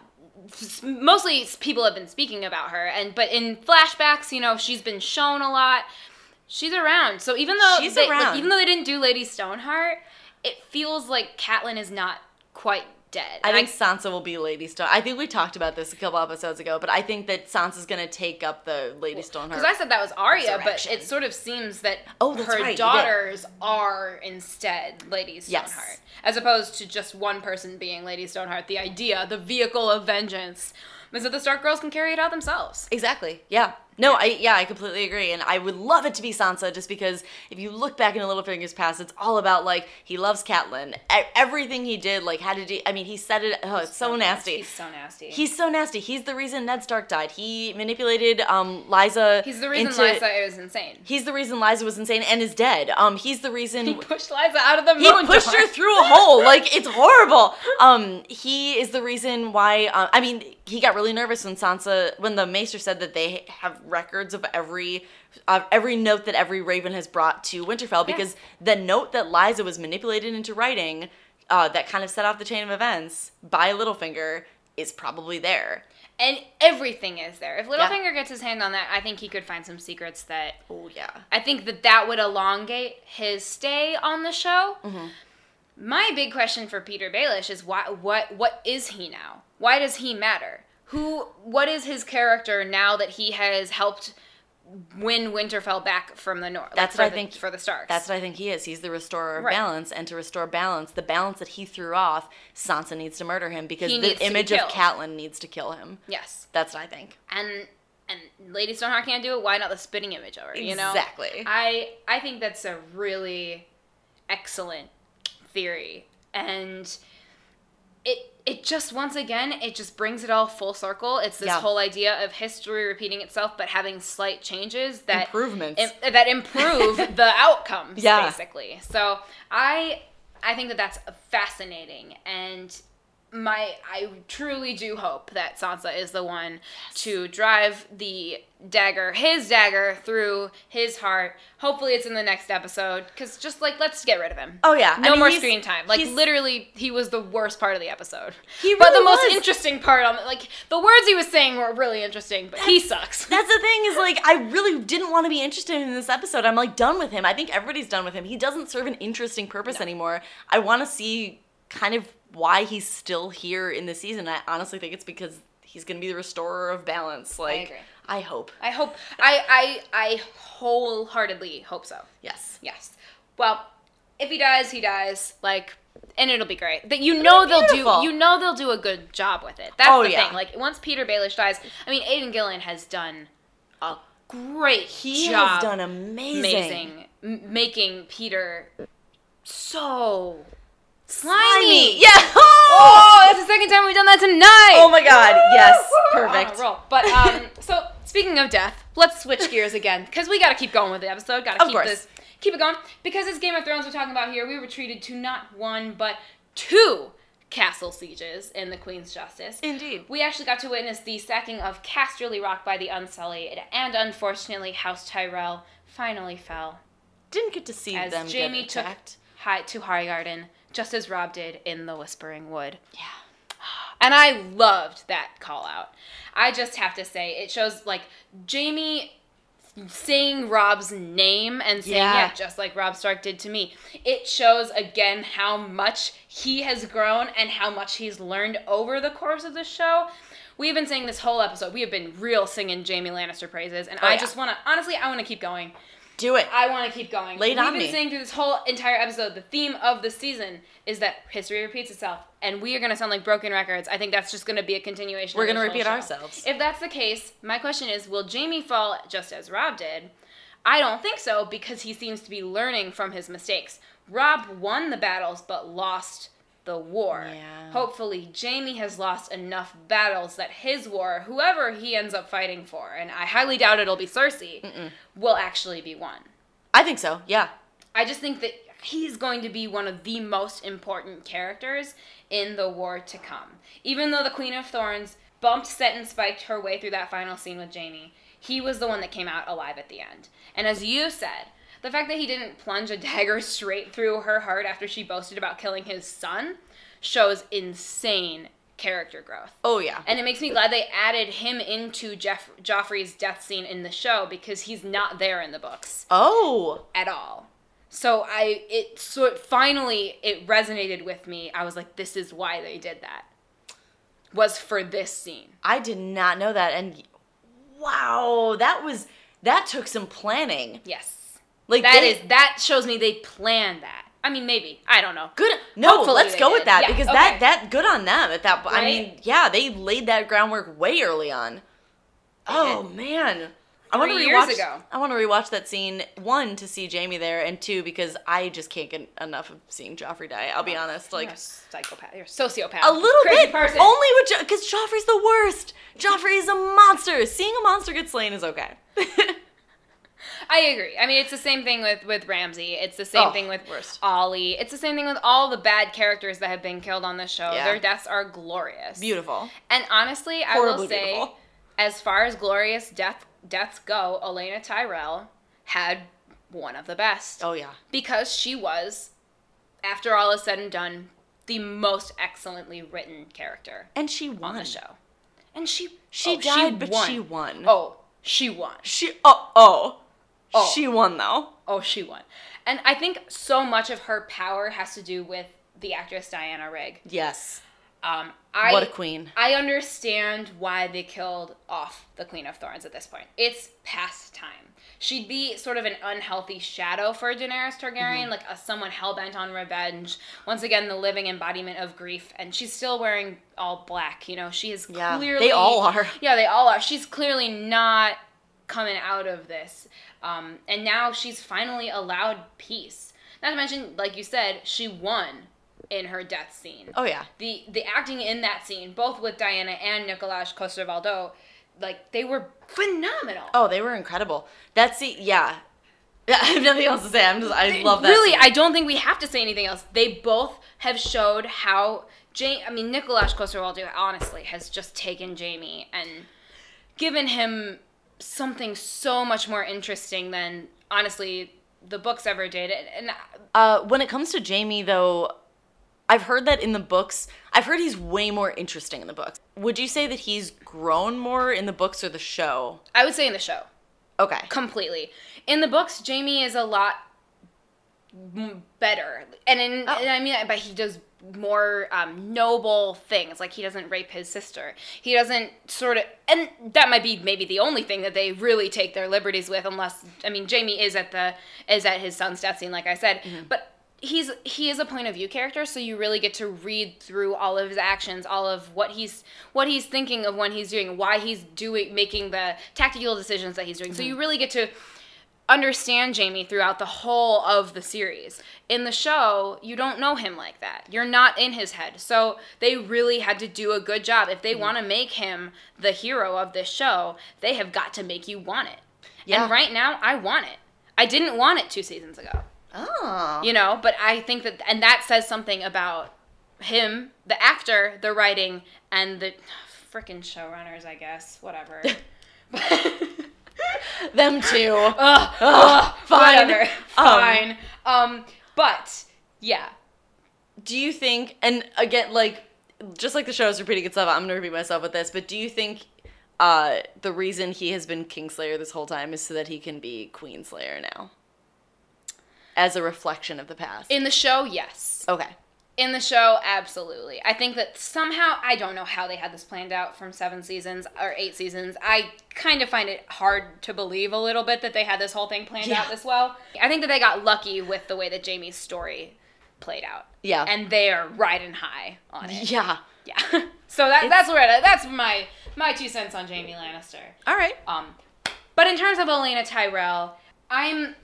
Mostly people have been speaking about her, and but in flashbacks, you know, she's been shown a lot. She's around. So even though
She's
they, like,
around.
even though they didn't do Lady Stoneheart, it feels like Catelyn is not quite dead.
I think Sansa will be Lady Stone. I think we talked about this a couple episodes ago, but I think that Sansa's gonna take up the Lady Stoneheart.
Because I said that was Arya, but it sort of seems that
Oh,
her
right,
daughters are instead Lady
Yes.
Stoneheart, as opposed to just one person being Lady Stoneheart. The idea, the vehicle of vengeance, is that the Stark girls can carry it out themselves.
Exactly. Yeah. No, I yeah, I completely agree, and I would love it to be Sansa, just because if you look back in into Littlefinger's past, it's all about like he loves Catelyn. E- everything he did, like how did he? I mean, he said it. Oh, it's so nasty.
He's so nasty.
He's so nasty. He's the reason Ned Stark died. He manipulated um Lysa.
He's the reason
into,
Lysa is insane.
He's the reason Lysa was insane and is dead. Um, he's the reason
He pushed Lysa out of the moon.
he pushed
door.
her <laughs> through a hole like it's horrible um he is the reason why uh, i mean he got really nervous when sansa when the maester said that they have records of every of every note that every raven has brought to winterfell because the note that lysa was manipulated into writing uh, that kind of set off the chain of events by littlefinger is probably there
and everything is there. If Littlefinger gets his hand on that, I think he could find some secrets that
oh yeah
I think that that would elongate his stay on the show.
Mm-hmm.
My big question for Petyr Baelish is why what what is he now? Why does he matter? Who what is his character now that he has helped win Winterfell back from the north?
That's
for
what I
the-
think-
for the Starks.
That's what I think he is. He's the restorer of
Right.
balance, and to restore balance, the balance that he threw off, Sansa needs to murder him because
He
the
to be
image of. Catelyn needs to kill him.
yes.
That's what I think.
And and Lady Stoneheart can't do it. Why not the spitting image over? it, You know
Exactly.
I I think that's a really excellent theory, and it just once again it just brings it all full circle. It's this
Yeah.
whole idea of history repeating itself, but having slight changes that
Improvements.
im- that improve <laughs> the outcomes.
Yeah.
basically. So I I think that that's fascinating and. My, I truly do hope that Sansa is the one to drive the dagger, his dagger, through his heart. Hopefully, it's in the next episode. Because just like, let's get rid of him.
Oh, yeah.
no
I mean,
more screen time. Like literally, he was the worst part of the episode.
He really
but the
really
most interesting part on like the words he was saying were really interesting. But he sucks. <laughs>
That's the thing is like I really didn't want to be interested in this episode. I'm like done with him. I think everybody's done with him. He doesn't serve an interesting purpose
No.
anymore. I want to see kind of why he's still here in the season. I honestly think it's because he's going to be the restorer of balance. Like
agree.
I hope.
I hope. I I I wholeheartedly hope so.
Yes.
Yes. Well, if he dies, he dies. Like, and it'll be great. That you know they'll do. You know they'll do a good job with it. That's
Oh,
the
yeah.
thing. Like once Petyr Baelish dies, I mean, Aidan Gillen has done a great
He
job.
has done amazing.
amazing m- making Peter so slimy.
Slimy. Yeah. <laughs>
Oh, that's the second time we've done that tonight.
Oh my god. Yes. Perfect.
roll. But um, so speaking of death, let's switch gears again because we got to keep going with the episode. Got to
Of
keep
course.
this, keep it going because it's Game of Thrones we're talking about here. We were treated to not one but two castle sieges in the Queen's Justice.
Indeed.
We actually got to witness the sacking of Casterly Rock by the Unsullied, and unfortunately, House Tyrell finally fell
Didn't get to see
as
them
Jaime
get
took
attacked.
hi- to Highgarden, just as Robb did in the Whispering Wood.
Yeah.
And I loved that call out. I just have to say, it shows like Jaime saying Robb's name and saying, yeah.
Yeah.
just like Robb Stark did to me. It shows again how much he has grown and how much he's learned over the course of the show. We've been saying this whole episode, we have been real singing Jaime Lannister praises, and
Oh,
I
yeah.
just want to, honestly, I want to keep going.
Do it.
I want to keep going.
Lay it
We've
on
been
me.
saying through this whole entire episode, the theme of the season is that history repeats itself, and we are going to sound like broken records. I think that's just going to be a continuation.
We're gonna repeat
show.
ourselves.
If that's the case, my question is: Will Jaime fall just as Robb did? I don't think so because he seems to be learning from his mistakes. Robb won the battles but lost the war.
Yeah.
Hopefully, Jaime has lost enough battles that his war, whoever he ends up fighting for, and I highly doubt it'll be Cersei, will actually be won.
I think so. Yeah.
I just think that he's going to be one of the most important characters in the war to come. Even though the Queen of Thorns bumped, set, and spiked her way through that final scene with Jaime, he was the one that came out alive at the end. And as you said, the fact that he didn't plunge a dagger straight through her heart after she boasted about killing his son shows insane character growth.
Oh yeah.
And it makes me glad they added him into Jeff Joffrey's death scene in the show because he's not there in the books
Oh.
at all. So I it so finally it resonated with me. I was like, this is why they did that. Was for this scene.
I did not know that, and wow, that was that took some planning.
Yes.
Like
That
they-
is that shows me they planned that. I mean maybe. I don't know.
good. No,
Hopefully
let's go
did.
with that
Yeah,
because
okay.
that that good on them at that. point. I mean, yeah, they laid that groundwork way early on. Oh man. I want to rewatch. I want to rewatch that scene. One to see Jaime there, and two because I just can't get enough of seeing Joffrey die. I'll be oh, honest, like
You're a psychopath. You're a sociopath.
a little
Crazy
bit.
person.
Only with because Joffrey's the worst. Joffrey is a monster. Seeing a monster get slain is okay. <laughs>
I agree. I mean, it's the same thing with with Ramsay. It's the same
Oh,
thing with
worst.
Olly. It's the same thing with all the bad characters that have been killed on the show.
Yeah.
Their deaths are glorious.
Beautiful.
And honestly, I will say,
beautiful.
as far as glorious death deaths go, Olenna Tyrell had one of the best
Oh yeah.
because she was, after all is said and done, the most excellently written character
And she won.
on the show. And she
She
oh,
died, but she won.
Oh, she won.
She oh oh.
Oh.
She won though.
Oh, she won. And I think so much of her power has to do with the actress Diana Rigg.
Yes.
Um, I,
what a queen.
I understand why they killed off the Queen of Thorns at this point. It's past time. She'd be sort of an unhealthy shadow for Daenerys
Mm-hmm.
Targaryen, like a someone hell bent on revenge. Once again, the living embodiment of grief, and she's still wearing all black. You know, she is
Yeah,
clearly
they all are.
Yeah, they all are. She's clearly not coming out of this, um, and now she's finally allowed peace. Not to mention, like you said, she won in her death scene
Oh yeah.
the the acting in that scene, both with Diana and Nicolas Coster-Waldau, like they were phenomenal.
Oh, they were incredible. That scene, yeah. Yeah, <laughs> I have nothing else to say. I'm just, I love that.
Really,
scene.
I don't think we have to say anything else. They both have showed how Jane. I mean, Nicolas Coster-Waldau honestly has just taken Jaime and given him something so much more interesting than honestly the books ever did. And, and
Uh, when it comes to Jaime, though, I've heard that in the books, I've heard he's way more interesting in the books. Would you say that he's grown more in the books or the show?
I would say in the show.
Okay.
completely. In the books, Jaime is a lot better, and in
Oh.
and I mean, but he does more um, noble things. Like he doesn't rape his sister. He doesn't sort of, and that might be maybe the only thing that they really take their liberties with. Unless I mean, Jaime is at the is at his son's death scene, like I said, but. He's he is a point of view character, so you really get to read through all of his actions, all of what he's what he's thinking of when he's doing, why he's doing making the tactical decisions that he's doing. So you really get to understand Jaime throughout the whole of the series. In the show, you don't know him like that. You're not in his head. So they really had to do a good job. If they
Mm-hmm.
want to make him the hero of this show, they have got to make you want it.
Yeah.
And right now, I want it. I didn't want it two seasons ago
Oh.
you know but i think that and that says something about him the actor the writing and the <sighs> freaking showrunners i guess whatever <laughs> <laughs> <laughs>
Them two.
Ugh,
Ugh, fine.
whatever,
Um,
fine. Um but yeah.
Do you think and again like just like the show is repeating itself i'm gonna repeat myself with this but do you think uh the reason he has been kingslayer this whole time is so that he can be queenslayer now? As a reflection of the past?
In the show yes.
Okay
in the show absolutely. I think that somehow i don't know how they had this planned out from seven seasons or eight seasons. I kind of find it hard to believe a little bit that they had this whole thing planned
Yeah.
out this well. I think that they got lucky with the way that jaime's story played out.
Yeah.
and they are riding high on it.
Yeah.
Yeah. <laughs> So that,
It's-
that's where that's my my two cents on jaime lannister.
All right.
Um, but in terms of Olenna Tyrell, I'm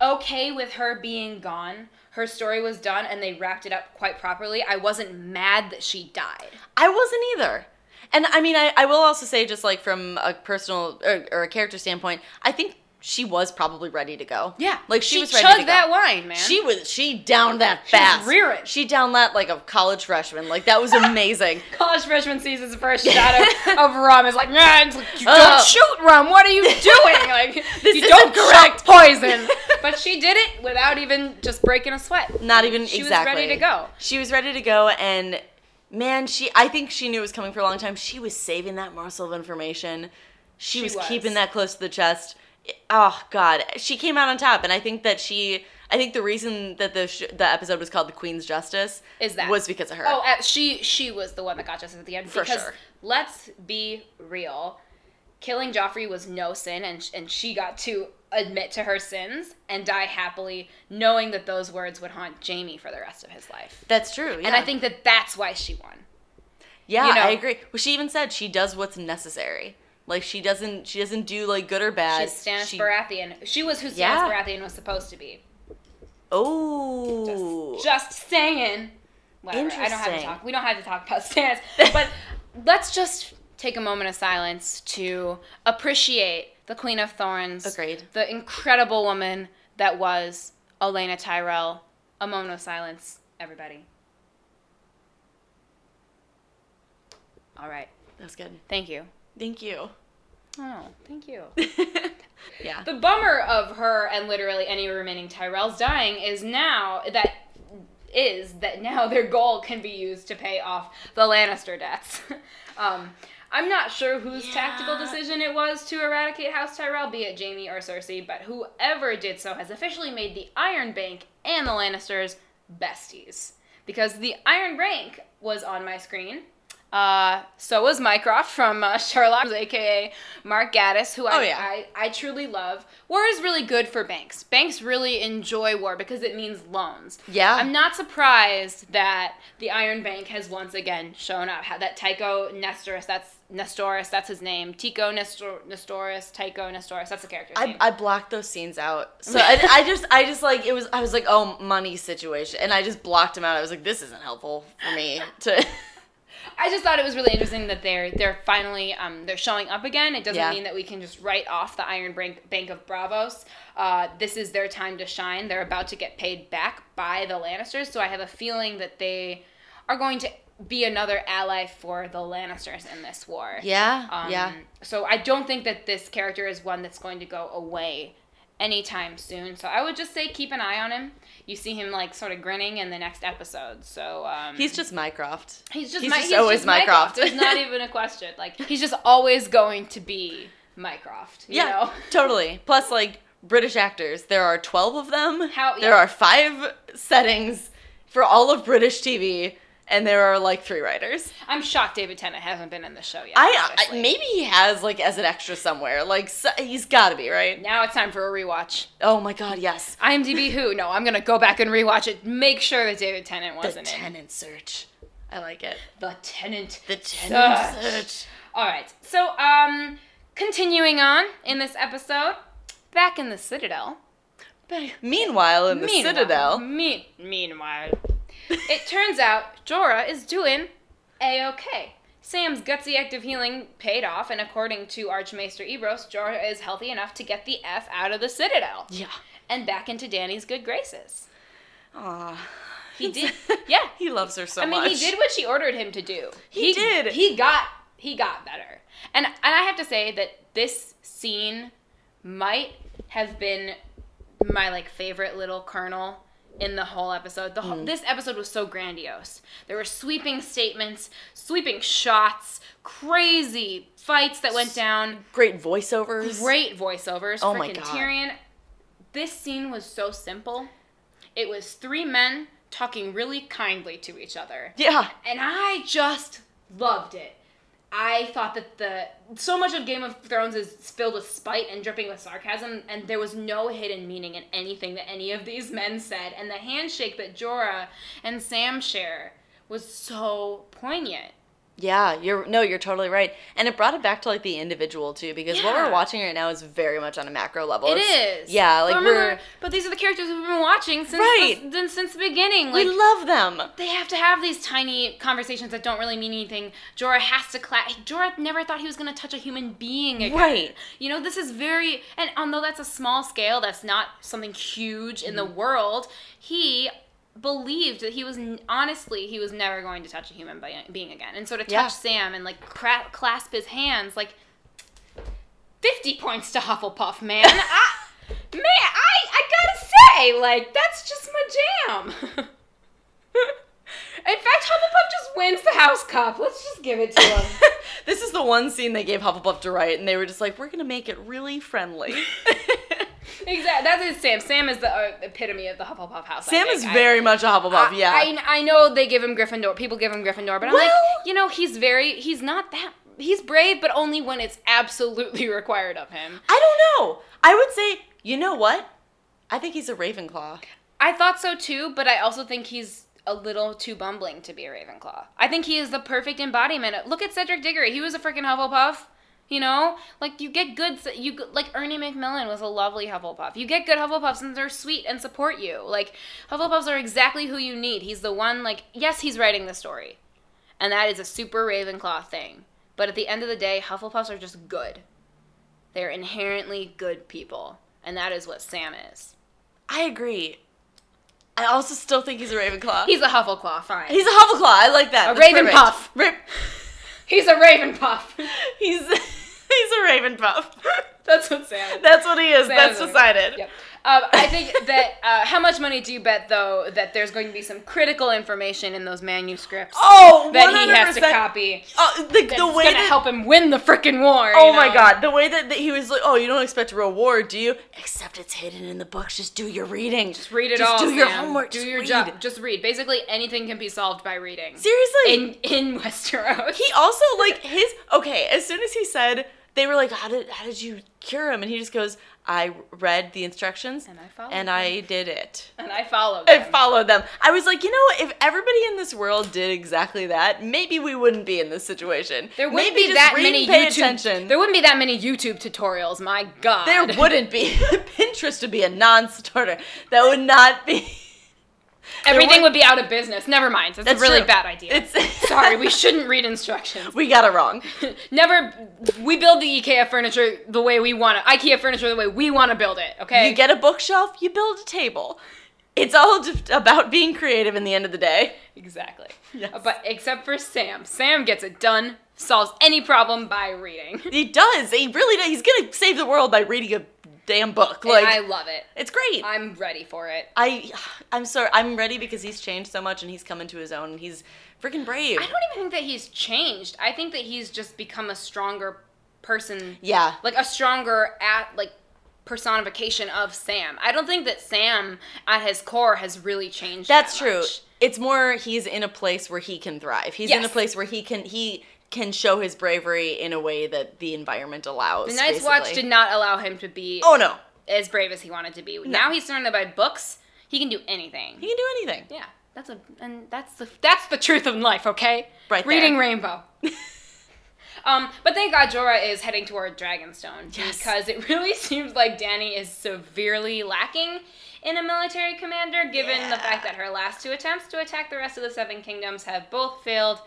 okay with her being gone. Her story was done and they wrapped it up quite properly. I wasn't mad that she died.
I wasn't either. And I mean, I, I will also say, just like from a personal or, or a character standpoint, I think she was probably ready to go.
Yeah,
like she,
she
was ready
chugged
to go.
that wine, man.
She was she downed that
She was
fast.
rearing.
She downed that like a college freshman. Like that was amazing. <laughs>
College freshman sees his first shot of, of <laughs> rum is like, nah, it's like, don't uh. shoot rum. What are you <laughs> doing? Like,
This
you don't
correct.
poison. but she did it without even just breaking a sweat.
Not even
She
exactly.
was ready to go.
She was ready to go, and man, she I think she knew it was coming for a long time. She was saving that morsel of information. She,
She
was,
was.
keeping that close to the chest. Oh God, she came out on top, and I think that she. I think the reason that the sh- the episode was called "The Queen's Justice"
Is that-
was because of her.
Oh, she she was the one that got justice at the end.
For
because
sure.
let's be real, killing Joffrey was no sin, and and she got to admit to her sins and die happily, knowing that those words would haunt Jaime for the rest of his life.
That's true.
And I think that that's why she won.
yeah,
you know-
I agree. Well, she even said she does what's necessary. Like she doesn't she doesn't do like good or bad.
She's Stannis
She-
Baratheon. She was who Stannis
Yeah.
Baratheon was supposed to be.
Oh,
Just saying. Whatever. I don't have to talk. We don't have to talk about <laughs> Stannis. But <laughs> let's just take a moment of silence to appreciate the Queen of Thorns.
Agreed.
The incredible woman that was Olenna Tyrell. A moment of silence, everybody. All right.
that's good.
Thank you.
Thank you.
Oh, thank you. <laughs>
yeah.
The bummer of her and literally any remaining Tyrells dying is now that is that now their gold can be used to pay off the Lannister debts. <laughs> um, I'm not sure whose tactical decision it was to eradicate House Tyrell, be it Jaime or Cersei, but whoever did so has officially made the Iron Bank and the Lannisters besties. Because the Iron Bank was on my screen. Uh, so was Mycroft from uh, Sherlock, aka Mark Gatiss, who I,
Oh, yeah.
I, I truly love. War is really good for banks. Banks really enjoy war because it means loans.
Yeah.
I'm not surprised that the Iron Bank has once again shown up. How that Tycho Nestoris, that's Nestoris, that's his name. Tico Nestor, Nestoris, Tycho Nestoris, that's the character's
I,
name.
I blocked those scenes out. So <laughs> I, I just I just like it was I was like oh money situation and I just blocked him out. I was like this isn't helpful for me to.
I just thought it was really interesting that they're they're finally um, they're showing up again. It doesn't
Yeah.
mean that we can just write off the Iron Bank, Bank of Braavos. Uh, this is their time to shine. They're about to get paid back by the Lannisters, so I have a feeling that they are going to be another ally for the Lannisters in this war.
yeah.
Um,
yeah.
So I don't think that this character is one that's going to go away anytime soon. So I would just say keep an eye on him. You see him like sort of grinning in the next episode. So um,
He's just Mycroft.
He's just,
He's
my,
just
he's
always
just
Mycroft.
There's not even a question. Like <laughs> he's just always going to be Mycroft. You
yeah,
know? <laughs>
totally. Plus, like British actors, there are twelve of them.
How-
There are five settings for all of British TV, and there are like three writers.
I'm shocked David Tennant hasn't been in the show yet.
I, I maybe he has like as an extra somewhere. Like so, he's got to be right.
now it's time for a rewatch.
Oh my God, yes.
IMDb <laughs> Who? No, I'm gonna go back and rewatch it. Make sure that David Tennant wasn't in.
The Tenant search. I like it.
The Tenant.
The tenant
Search.
search.
All right. So, um, continuing on in this episode, Back in the Citadel.
Meanwhile, in the
Meanwhile-
Citadel,
Me- meanwhile, it turns out Jorah is doing a okay. Sam's gutsy act of healing paid off, and according to Archmaester Ebrose, Jorah is healthy enough to get the F out of the Citadel
yeah.
and back into Dany's good graces.
Ah.
He <laughs> did, yeah.
He loves her so
I mean,
much.
he did what she ordered him to do.
He did.
He got he got better. And and I have to say that this scene might have been my like favorite little kernel in the whole episode. The whole,
Mm.
this episode was so grandiose. There were sweeping statements, sweeping shots, crazy fights that went down,
Great voiceovers.
great voiceovers.
Oh my God.
Tyrion. This scene was so simple. It was three men talking really kindly to each other
Yeah.
and I just loved it. I thought that the so much of Game of Thrones is filled with spite and dripping with sarcasm, and there was no hidden meaning in anything that any of these men said. And the handshake that Jorah and Sam share was so poignant.
Yeah, you're no, you're totally right. And it brought it back to like the individual too, because what we're watching right now is very much on a macro level.
It
It's-
is.
Yeah, like
but remember,
we're
but these are the characters we've been watching since
Right.
the, since- the beginning.
we love them.
they have to have these tiny conversations that don't really mean anything. Jorah has to cla Jorah never thought he was going to touch a human being again.
Right.
You know, this is very and although that's a small scale, that's not something huge in the
Mm-hmm.
world. He believed that he was honestly he was never going to touch a human being again. And so to touch
Yeah.
Sam and like cra- clasp his hands like 50 points to Hufflepuff, man. <laughs> I, man, I I got to say like that's just my jam. <laughs> In fact, Hufflepuff just wins the House Cup. Let's just give it to him. <laughs>
this is the one scene they gave Hufflepuff to write, and they were just like, "We're gonna make it really friendly." <laughs>
Exactly. That is Sam. Sam is the uh, epitome of the Hufflepuff house.
Sam is
I-
very much a Hufflepuff.
I,
yeah,
I, I know they give him Gryffindor. People give him Gryffindor, but I'm like, you know, he's very. He's not that. He's brave, but only when it's absolutely <laughs> required of him.
I don't know. I would say, you know what? I think he's a Ravenclaw.
I thought so too, but I also think he's a little too bumbling to be a Ravenclaw. I think he is the perfect embodiment. Look at Cedric Diggory. He was a freaking Hufflepuff. You know, like you get good. You like Ernie Macmillan was a lovely Hufflepuff. You get good Hufflepuffs, and they're sweet and support you. Like Hufflepuffs are exactly who you need. He's the one. Like yes, he's writing the story, and that is a super Ravenclaw thing. But at the end of the day, Hufflepuffs are just good. They're inherently good people, and that is what Sam is.
I agree. I also still think he's a Ravenclaw.
He's a Huffleclaw, fine.
He's a Huffleclaw. I like that.
A
That's
Raven
Ra-
He's a Ravenpuff. <laughs>
he's <laughs> he's a Ravenpuff. <laughs>
That's what Sam is. <laughs>
That's what he is.
Sam
That's
is
decided.
Yep. Um, I think <laughs> that uh, how much money do you bet though that there's going to be some critical information in those manuscripts
Oh,
that he has to copy
Oh, the, the way
to
that
help him win the freaking war?
Oh
you
my god, the way that, that he was like, oh, you don't expect a reward, do you? Except it's hidden in the books. Just do your reading.
Just read it
Just
all.
do your homework.
Do
just
your
read.
job. Just read. Basically, anything can be solved by reading.
Seriously.
In in Westeros.
he also like his okay. As soon as he said, they were like, how did how did you cure him? And he just goes, I read the instructions
And I followed
and
them."
I did it.
and I followed.
I
them.
followed them. I was like, you know what? If everybody in this world did exactly that, maybe we wouldn't be in this situation.
There wouldn't
maybe
be that
read
many
pay
YouTube.
attention.
There wouldn't be that many YouTube tutorials. My God.
There wouldn't be. <laughs> Pinterest would be a non-starter. That would not be.
Everything
would-
would be out of business. Never mind. That's,
That's
a really
true.
bad idea.
It's <laughs>
Sorry, we shouldn't read instructions.
we got it wrong. <laughs>
Never. We build the IKEA furniture the way we want it. IKEA furniture the way we want to build it. Okay.
You get a bookshelf, you build a table. It's all just about being creative in the end of the day.
exactly.
Yes.
But except for Sam. Sam gets it done. Solves any problem by reading.
He does. He really does. He's gonna save the world by reading a damn book.
And
Like
I love it.
it's great.
I'm ready for it.
I I'm sorry. I'm ready because he's changed so much and he's come into his own. and He's freaking brave.
I don't even think that he's changed. I think that he's just become a stronger person.
Yeah.
Like a stronger at like personification of Sam. I don't think that Sam at his core has really changed.
That's
that
true. It's more he's in a place where he can thrive. He's in a place where he can he can show his bravery in a way that the environment allows.
The Night's Watch did not allow him to be
Oh no.
as brave as he wanted to be. Now he's surrounded by books. He can do anything.
He can do anything.
Yeah, that's a and that's the that's the truth of life. Okay,
Right there.
Reading Rainbow. <laughs> Um, but thank God Jorah is heading toward Dragonstone
Yes.
because it <laughs> really seems like Dany is severely lacking in a military commander, given the fact that her last two attempts to attack the rest of the Seven Kingdoms have both failed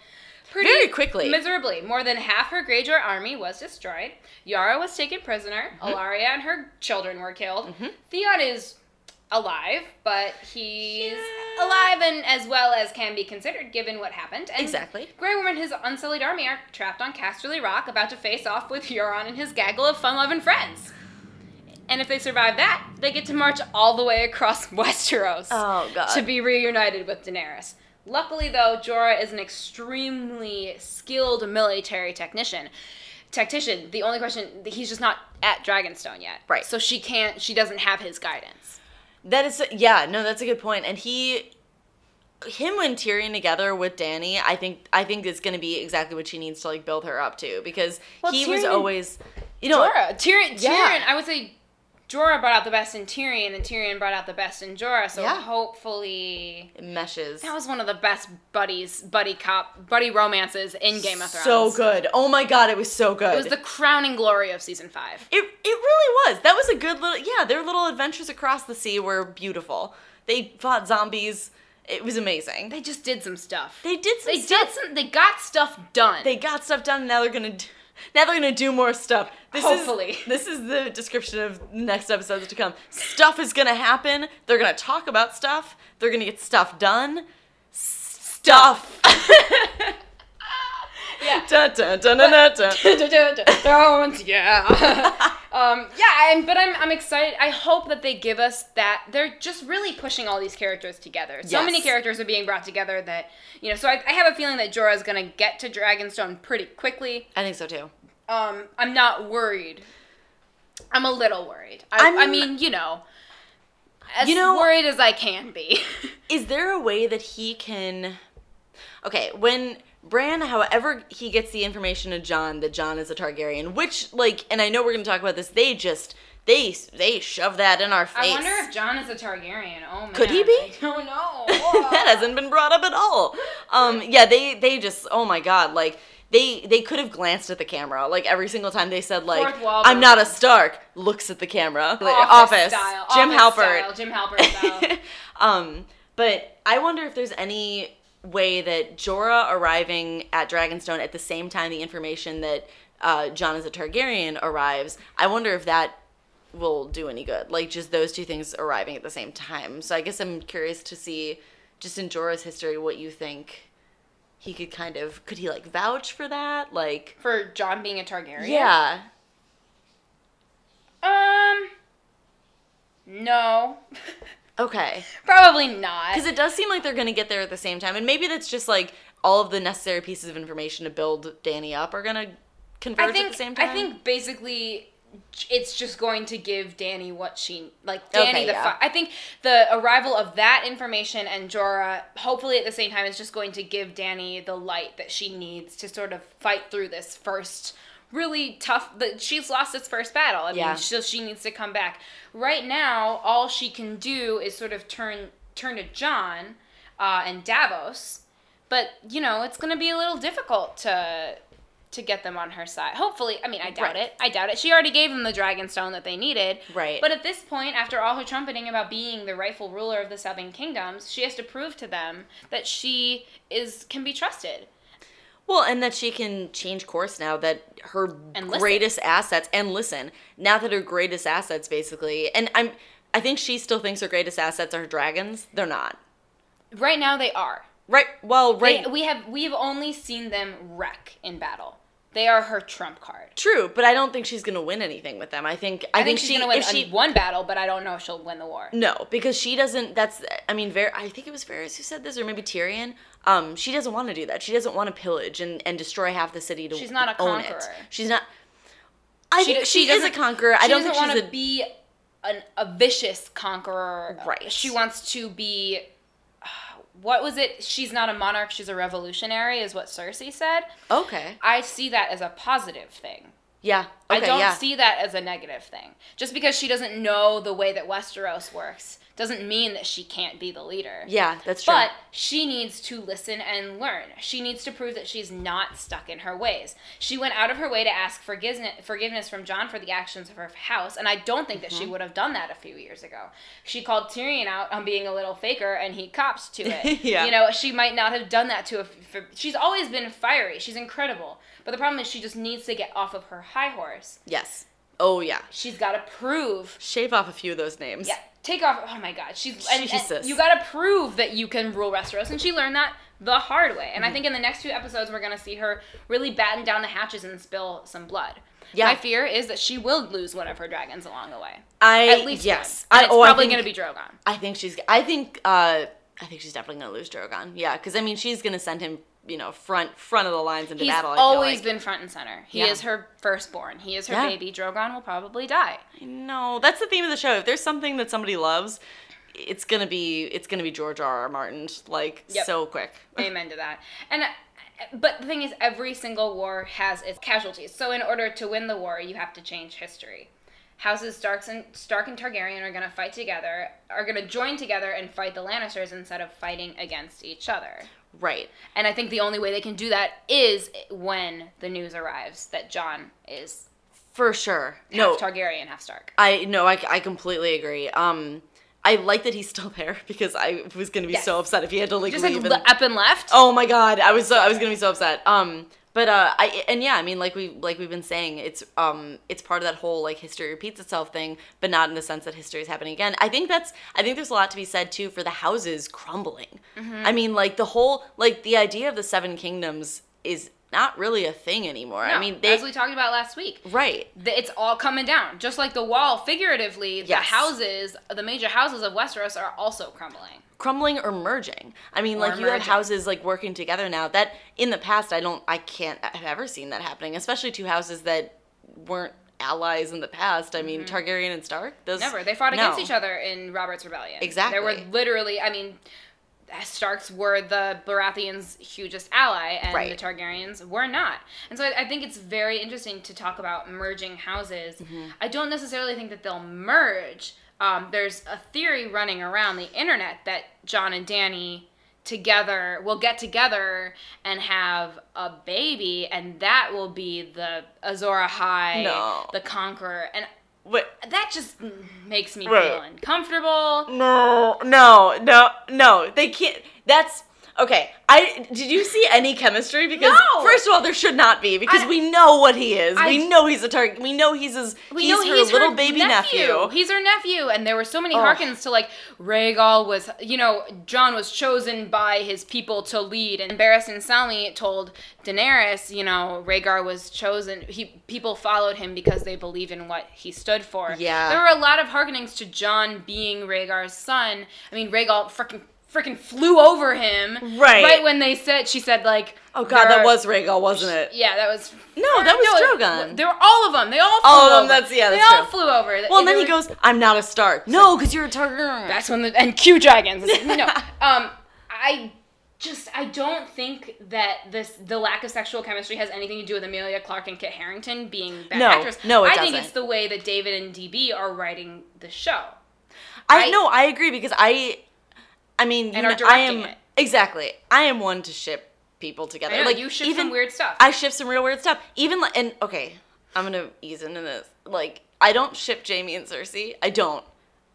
pretty
Very quickly.
miserably. More than half her Greyjoy army was destroyed. Yara was taken prisoner.
Mm-hmm.
Ellaria and her children were killed. Theon is alive, but he's
Yeah.
alive and as well as can be considered given what happened. And
Exactly.
Grey Worm and his unsullied army are trapped on Casterly Rock, about to face off with Euron and his gaggle of fun-loving friends. And if they survive that, they get to march all the way across <laughs> Westeros
Oh god.
to be reunited with Daenerys. Luckily, though, Jorah is an extremely skilled military technician. Tactician. The only question, he's just not at Dragonstone yet.
Right.
So she can't. She doesn't have his guidance.
That is yeah, no, that's a good point. And he him and Tyrion together with Dany, I think I think is gonna be exactly what she needs to like build her up to because
Well,
he was always you know
Jorah. Tyrion.
Yeah.
I would say Jorah brought out the best in Tyrion, and Tyrion brought out the best in Jorah. So
Yeah.
hopefully.
it meshes.
That was one of the best buddies, buddy cop, buddy romances in Game of Thrones.
So good. Oh my god, it was so good.
It was the crowning glory of season five.
It it really was. That was a good little yeah, their little adventures across the sea were beautiful. They fought zombies. It was amazing.
They just did some stuff.
They did some
They
stuff.
did some. They got stuff done.
They got stuff done. Now they're gonna now they're gonna do more stuff. This
Hopefully.
is <laughs> this is the description of next episodes to come. Stuff is gonna happen. They're gonna talk about stuff. They're gonna get stuff done. Stuff. <laughs>
yeah. <laughs>
dun, dun, dun, dun, dun, dun.
Don't, yeah. um, yeah, but I'm, I'm excited. I hope that they give us that. They're just really pushing all these characters together. So
Yes.
many characters are being brought together that, you know, so I, I have a feeling that Jorah's going to get to Dragonstone pretty quickly.
I think so too.
Um, I'm not worried. I'm a little worried. I,
I'm-
mean, you know, as
You know-
worried as I can be. <laughs>
Is there a way that he can? Okay, when Bran, however he gets the information to Jon that Jon is a Targaryen, which like, and I know we're gonna talk about this. They just they they shove that in our face.
I wonder if Jon is a Targaryen. Oh man.
Could he be?
I don't know. <laughs>
that hasn't been brought up at all. Um, yeah, they they just oh my god, like they they could have glanced at the camera like every single time they said like I'm not a. Stark. Looks at the camera.
Office, style.
Jim
Office
Halpert.
Style. Jim Halpert style. <laughs>
um, but I wonder if there's any way that Jorah arriving at Dragonstone at the same time the information that uh, Jon is a Targaryen arrives. I wonder if that will do any good. Like just those two things arriving at the same time. So I guess I'm curious to see, just in Jorah's history, what you think he could kind of could he like vouch for that? Like
For Jon being a Targaryen?
yeah.
Um. No. <laughs>
Okay.
Probably not.
Because it does seem like they're going to get there at the same time. And maybe that's just like all of the necessary pieces of information to build Dany up are going to converge
think
at the same time.
I think basically it's just going to give Dany what she like Dany
Okay,
the
yeah.
I think the arrival of that information and Jorah hopefully at the same time is just going to give Dany the light that she needs to sort of fight through this first really tough that she's lost its first battle. I
Yeah.
mean, so she needs to come back. Right now, all she can do is sort of turn turn to Jon uh, and Davos. But, you know, it's going to be a little difficult to to get them on her side. Hopefully, I mean, I doubt
Right.
it. I doubt it. She already gave them the dragon stone that they needed.
Right.
But at this point, after all her trumpeting about being the rightful ruler of the seven kingdoms, she has to prove to them that she is can be trusted.
well, and that she can change course now that her
And listen.
greatest assets and listen, now that her greatest assets basically and I'm I think she still thinks her greatest assets are her dragons. They're not.
Right now they are.
Right. Well, right.
They, we have we have only seen them wreck in battle. They are her trump card.
True, but I don't think she's going to win anything with them. I think I,
I, think, she's
she
gonna win
if she
one battle, but I don't know if she'll win the war.
No, because she doesn't. That's. I mean, Ver, I think it was Varys who said this, or maybe Tyrion. Um, she doesn't want to do that. She doesn't want to pillage and, and destroy half the city to
She's not a
own
conqueror.
It. She's not. I
She
think she,
she
is a conqueror. I don't think
doesn't
she's
want
a.
to be an, a vicious conqueror.
Right.
She wants to be. What was it? She's not a monarch. She's a revolutionary, is what Cersei said.
okay.
I see that as a positive thing.
Yeah,
I don't
yeah.
see that as a negative thing. Just because she doesn't know the way that Westeros works doesn't mean that she can't be the leader.
Yeah, that's true.
But she needs to listen and learn. She needs to prove that she's not stuck in her ways. She went out of her way to ask forgiveness forgiveness from Jon for the actions of her house, and I don't think that
Mm-hmm.
she would have done that a few years ago. She called Tyrion out on being a little faker, and he cops to it. <laughs>
Yeah.
You know, she might not have done that to a. For, she's always been fiery. She's incredible. But the problem is, she just needs to get off of her high horse.
yes. Oh yeah.
She's got to prove
Shave off a few of those names.
yeah, take off. Oh my God, she's and, and you got to prove that you can rule Westeros, and she learned that the hard way. And
Mm-hmm.
I think in the next few episodes, we're gonna see her really batten down the hatches and spill some blood.
Yeah.
My fear is that she will lose one of her dragons along the way.
I
At least
yes. I,
it's
oh,
probably
think-
gonna be Drogon.
I think she's. I think. uh I think she's definitely gonna lose Drogon. Yeah, because I mean, she's gonna send him, you know, front front of the lines into
He's
battle. Feel
always
like.
been front and center. He
Yeah.
is her firstborn. He is her
Yeah.
baby. Drogon will probably die.
No, that's the theme of the show. If there's something that somebody loves, it's gonna be it's gonna be George R. R. Martin, like
Yep.
so quick. <laughs>
Amen to that. And uh, but the thing is, every single war has its casualties. So in order to win the war, you have to change history. Houses Starks and Stark and Targaryen are going to fight together, are going to join together and fight the Lannisters instead of fighting against each other.
Right.
And I think the only way they can do that is when the news arrives that Jon is
For sure.
half
No,
Targaryen, half Stark.
I no, I, I completely agree. Um, I like that he's still <laughs> there because I was gonna be
Yes.
so upset if he had to like
Just
leave.
le-
and,
up and left.
oh my god, I was so I was gonna be so upset. Um, but uh, I and yeah, I mean, like we like we've been saying, it's um, it's part of that whole like history repeats itself thing, but not in the sense that history is happening again. I think that's I think there's a lot to be said too for the houses crumbling. I mean, like the whole like the idea of the seven kingdoms is not really a thing anymore. I mean, they
as we talked about last week,
right.
it's all coming down. Just like the wall, figuratively, the houses, the major houses of Westeros are also crumbling.
crumbling or merging. I mean,
Or
like you have houses like working together now. That in the past, I don't, I can't have ever seen that happening. Especially two houses that weren't allies in the past. I mean, Targaryen and Stark. Those
Mm-hmm. Never. They fought
no.
against each other in Robert's Rebellion.
Exactly.
There were literally, I mean, Starks were the Baratheons' hugest ally, and
Right.
the Targaryens were not. And so I, I think it's very interesting to talk about merging houses.
Mm-hmm.
I don't necessarily think that they'll merge. Um, there's a theory running around the internet that Jon and Dany together will get together and have a baby, and that will be the Azor Ahai,
No.
the Conqueror, and
Wait,
that just makes me
Right.
feel uncomfortable.
no, no, no, no. They can't. That's okay. I did you see any chemistry? Because
No!
first of all, there should not be because
I-
we know what he is.
I-
we know he's a target. We know he's his.
We
he's
know
her
he's
little
her
baby nephew.
He's her nephew, and there were so many
Ugh.
harkens to like Rhaegal was, you know, Jon was chosen by his people to lead, and Barristan Selmy told Daenerys, you know, Rhaegar was chosen. He people followed him because they believed in what he stood for.
Yeah.
there were a lot of harkenings to Jon being Rhaegar's son. I mean, Rhaegal freaking freaking flew over him
Right.
right when they said she said like
Oh God, that was Rhaegal, wasn't it?
yeah, that was
No, that was
no,
Drogon.
There were all of them. They all flew
All of them,
over.
that's- yeah,
They
that's
all
true.
flew over.
Well, and
They
then he goes, "I'm not a Stark." No, because you're a Targaryen.
That's when the and Q dragons. No, <laughs> um, I just I don't think that this the lack of sexual chemistry has anything to do with Emilia Clarke and Kit Harington being bad
No,
actors.
no, it
I think
doesn't.
it's the way that David and DB are writing the show.
I
I-
no, I agree because I, I mean,
And
you
are
know, I
directing
am
it.
exactly. I am one to ship people together.
Know
like
you ship
even
some weird stuff.
I ship some real weird stuff. Even like, and okay, I'm gonna ease into this. Like, I don't ship Jaime and Cersei. I don't.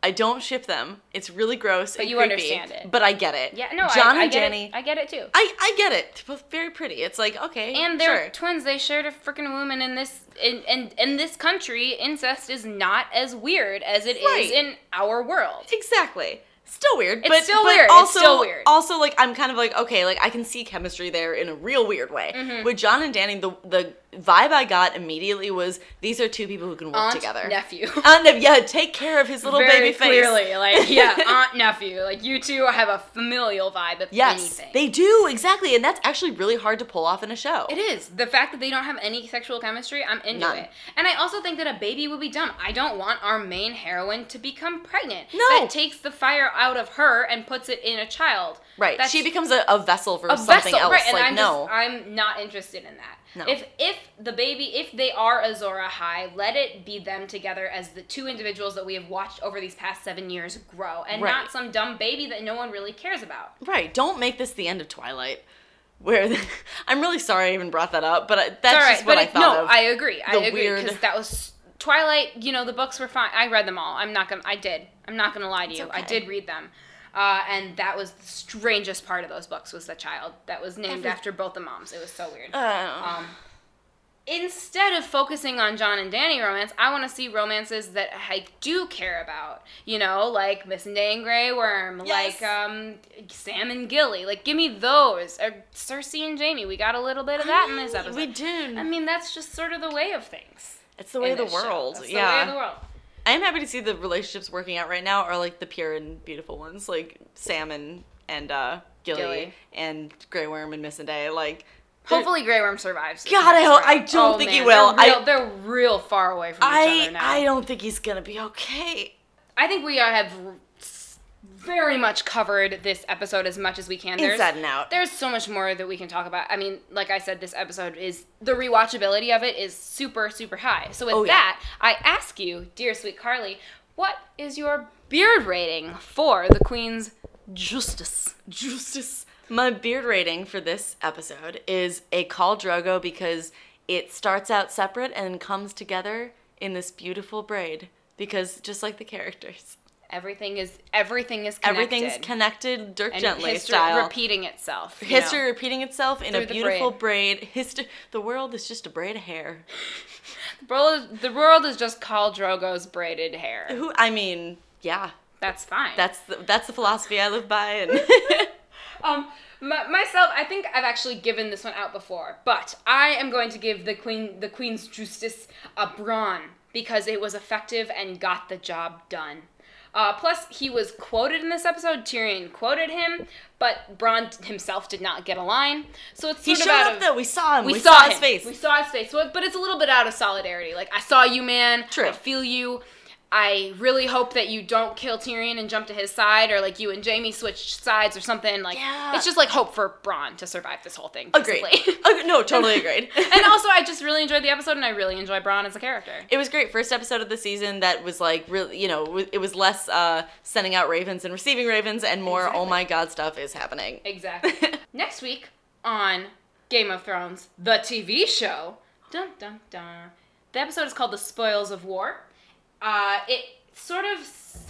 I don't ship them. It's really gross.
But
and
you
creepy,
understand it.
But I get it.
yeah, no,
Jon
I, I
and
get
Dany.
It. I get it too.
I, I get it. They're both very pretty. It's like okay,
and they're
sure.
twins. They shared a freaking woman in this in, in in this country. Incest is not as weird as it is
Right.
in our world.
Exactly. Still weird.
It's
but,
still
but
weird. It's
Also,
still weird.
Also, like I'm kind of like okay, like I can see chemistry there in a real weird way.
Mm-hmm.
With Jon and Dany, the the vibe I got immediately was these are two people who can work
Aunt
together.
nephew. <laughs>
Aunt nep- yeah, take care of his little
Very
baby face.
clearly, like <laughs> yeah, aunt nephew. Like you two have a familial vibe. If
Yes,
anything.
they do exactly, and that's actually really hard to pull off in a show.
It is the fact that they don't have any sexual chemistry. I'm into
None.
it, and I also think that a baby would be dumb. I don't want our main heroine to become pregnant.
No.
that takes the fire out of her and puts it in a child.
Right,
That's
she becomes a, a vessel for
a
something
vessel,
else.
right? And
like
I'm
no,
just, I'm not interested in that.
No.
If if the baby, if they are Azor Ahai, let it be them together as the two individuals that we have watched over these past seven years grow, and
Right.
not some dumb baby that no one really cares about.
Right. Don't make this the end of Twilight. Where the, <laughs> I'm really sorry I even brought that up, but I, that's
It's right,
just what
but
I thought
no,
of.
I agree. I
the
agree
weird-
because that was Twilight. You know, the books were fine. I read them all. I'm not gonna. I did. I'm not gonna lie to you. I did read them. Uh, and that was the strangest part of those books was the child that was named
Every-
after both the moms. It was so weird.
Uh,
Um, instead of focusing on Jon and Dany romance, I want to see romances that I do care about. You know, like Missandei and Grey Worm,
Yes.
like um, Sam and Gilly. Like, give me those. Or Cersei and Jaime. We got a little bit of that in this episode.
we did.
I mean, that's just sort of the way of things.
it's the way of the world. Yeah.
the way of the world.
I am happy to see the relationships working out right now are like the pure and beautiful ones, like Sam and and uh, Gilly,
Gilly.
and Grey Worm and Missandei. Like,
Hopefully, Grey Worm survives.
God, I hope- I don't
Oh,
think he will.
They're real,
I-
they're real far away from each
I
other now.
I don't think he's gonna be okay.
I think we have very much covered this episode as much as we can. There's,
Inside and out.
There's so much more that we can talk about. I mean, like I said, this episode is the rewatchability of it is super, super high. So with
Oh, yeah.
that, I ask you, dear sweet Carly, what is your beard rating for the Queen's Justice?
Justice. My beard rating for this episode is a Khal Drogo because it starts out separate and comes together in this beautiful braid. Because just like the characters,
Everything is everything is connected.
everything's connected, Dirk
and
Gently
history
style.
repeating itself.
History
know.
repeating itself in a beautiful braid. History. The world is just a braid of hair. <laughs>
The world, the world is just Khal Drogo's braided hair.
Who? I mean, yeah.
That's fine.
That's the, that's the philosophy I live by, and <laughs>
Um, my, myself, I think I've actually given this one out before, but I am going to give the queen, the Queen's Justice, a Bronn because it was effective and got the job done. Uh, plus, he was quoted in this episode. Tyrion quoted him, but Bronn himself did not get a line. So it's
he
sort
showed up
of,
though. We saw him.
We,
We,
saw,
his
him.
face.
We saw his face. So, but it's a little bit out of solidarity. Like I saw you, man.
True.
I feel you. I really hope that you don't kill Tyrion and jump to his side, or like you and Jaime switch sides or something. Like
Yeah.
it's just like hope for Bronn to survive this whole thing.
Agreed.
basically.
Ag- no, totally <laughs> agreed.
and also, I just really enjoyed the episode, and I really enjoy Bronn as a character.
It was great. First episode of the season that was like really, you know, it was less uh, sending out ravens and receiving ravens and more, oh my god, stuff is happening.
Exactly. <laughs> Next week on Game of Thrones, the TV show. Dun dun dun. The episode is called "The Spoils of War." Uh, it sort of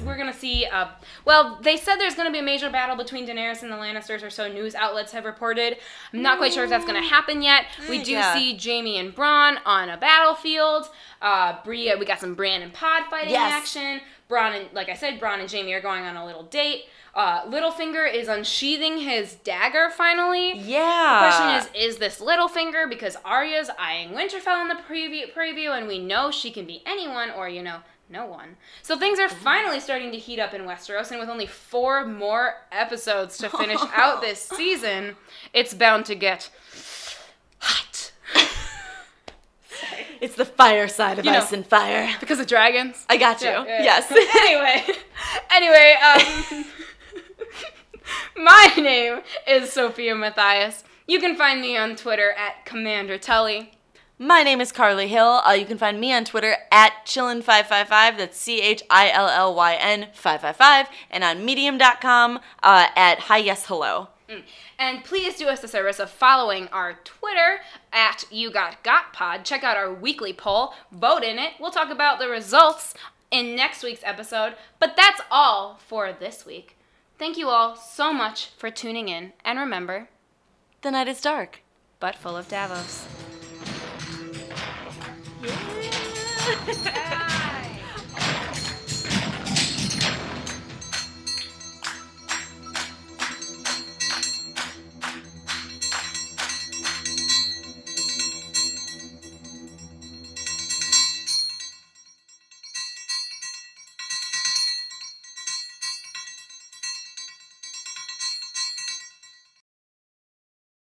we're gonna see. Uh, well, they said there's gonna be a major battle between Daenerys and the Lannisters, or so news outlets have reported. I'm not quite sure if that's gonna happen yet. We do
Yeah.
see Jaime and Bronn on a battlefield. Uh, Bria, we got some Bran and Pod fighting
Yes.
action. Bronn and, like I said, Bronn and Jaime are going on a little date. Uh, Littlefinger is unsheathing his dagger finally.
Yeah.
The question is, is this Littlefinger? Because Arya's eyeing Winterfell in the preview, preview, and we know she can be anyone or, you know, no one. So things are finally starting to heat up in Westeros, and with only four more episodes to finish <laughs> out this season, it's bound to get hot. <laughs>
it's the fire side of
You know.
ice and fire.
Because of dragons?
I got you.
Yeah, yeah, yeah.
Yes. <laughs>
anyway, anyway, um, my name is Sophia Matthias. You can find me on Twitter at Commander Tully.
My name is Carly Hill. Uh, you can find me on Twitter at chillin555. That's C H I L L Y N 555. And on medium.com uh, at hi yes hello.
And please do us the service of following our Twitter at YouGotGotPod. Check out our weekly poll, vote in it. We'll talk about the results in next week's episode. But that's all for this week. Thank you all so much for tuning in. And remember,
The night is dark.
but full of Davos.
Yeah. <laughs>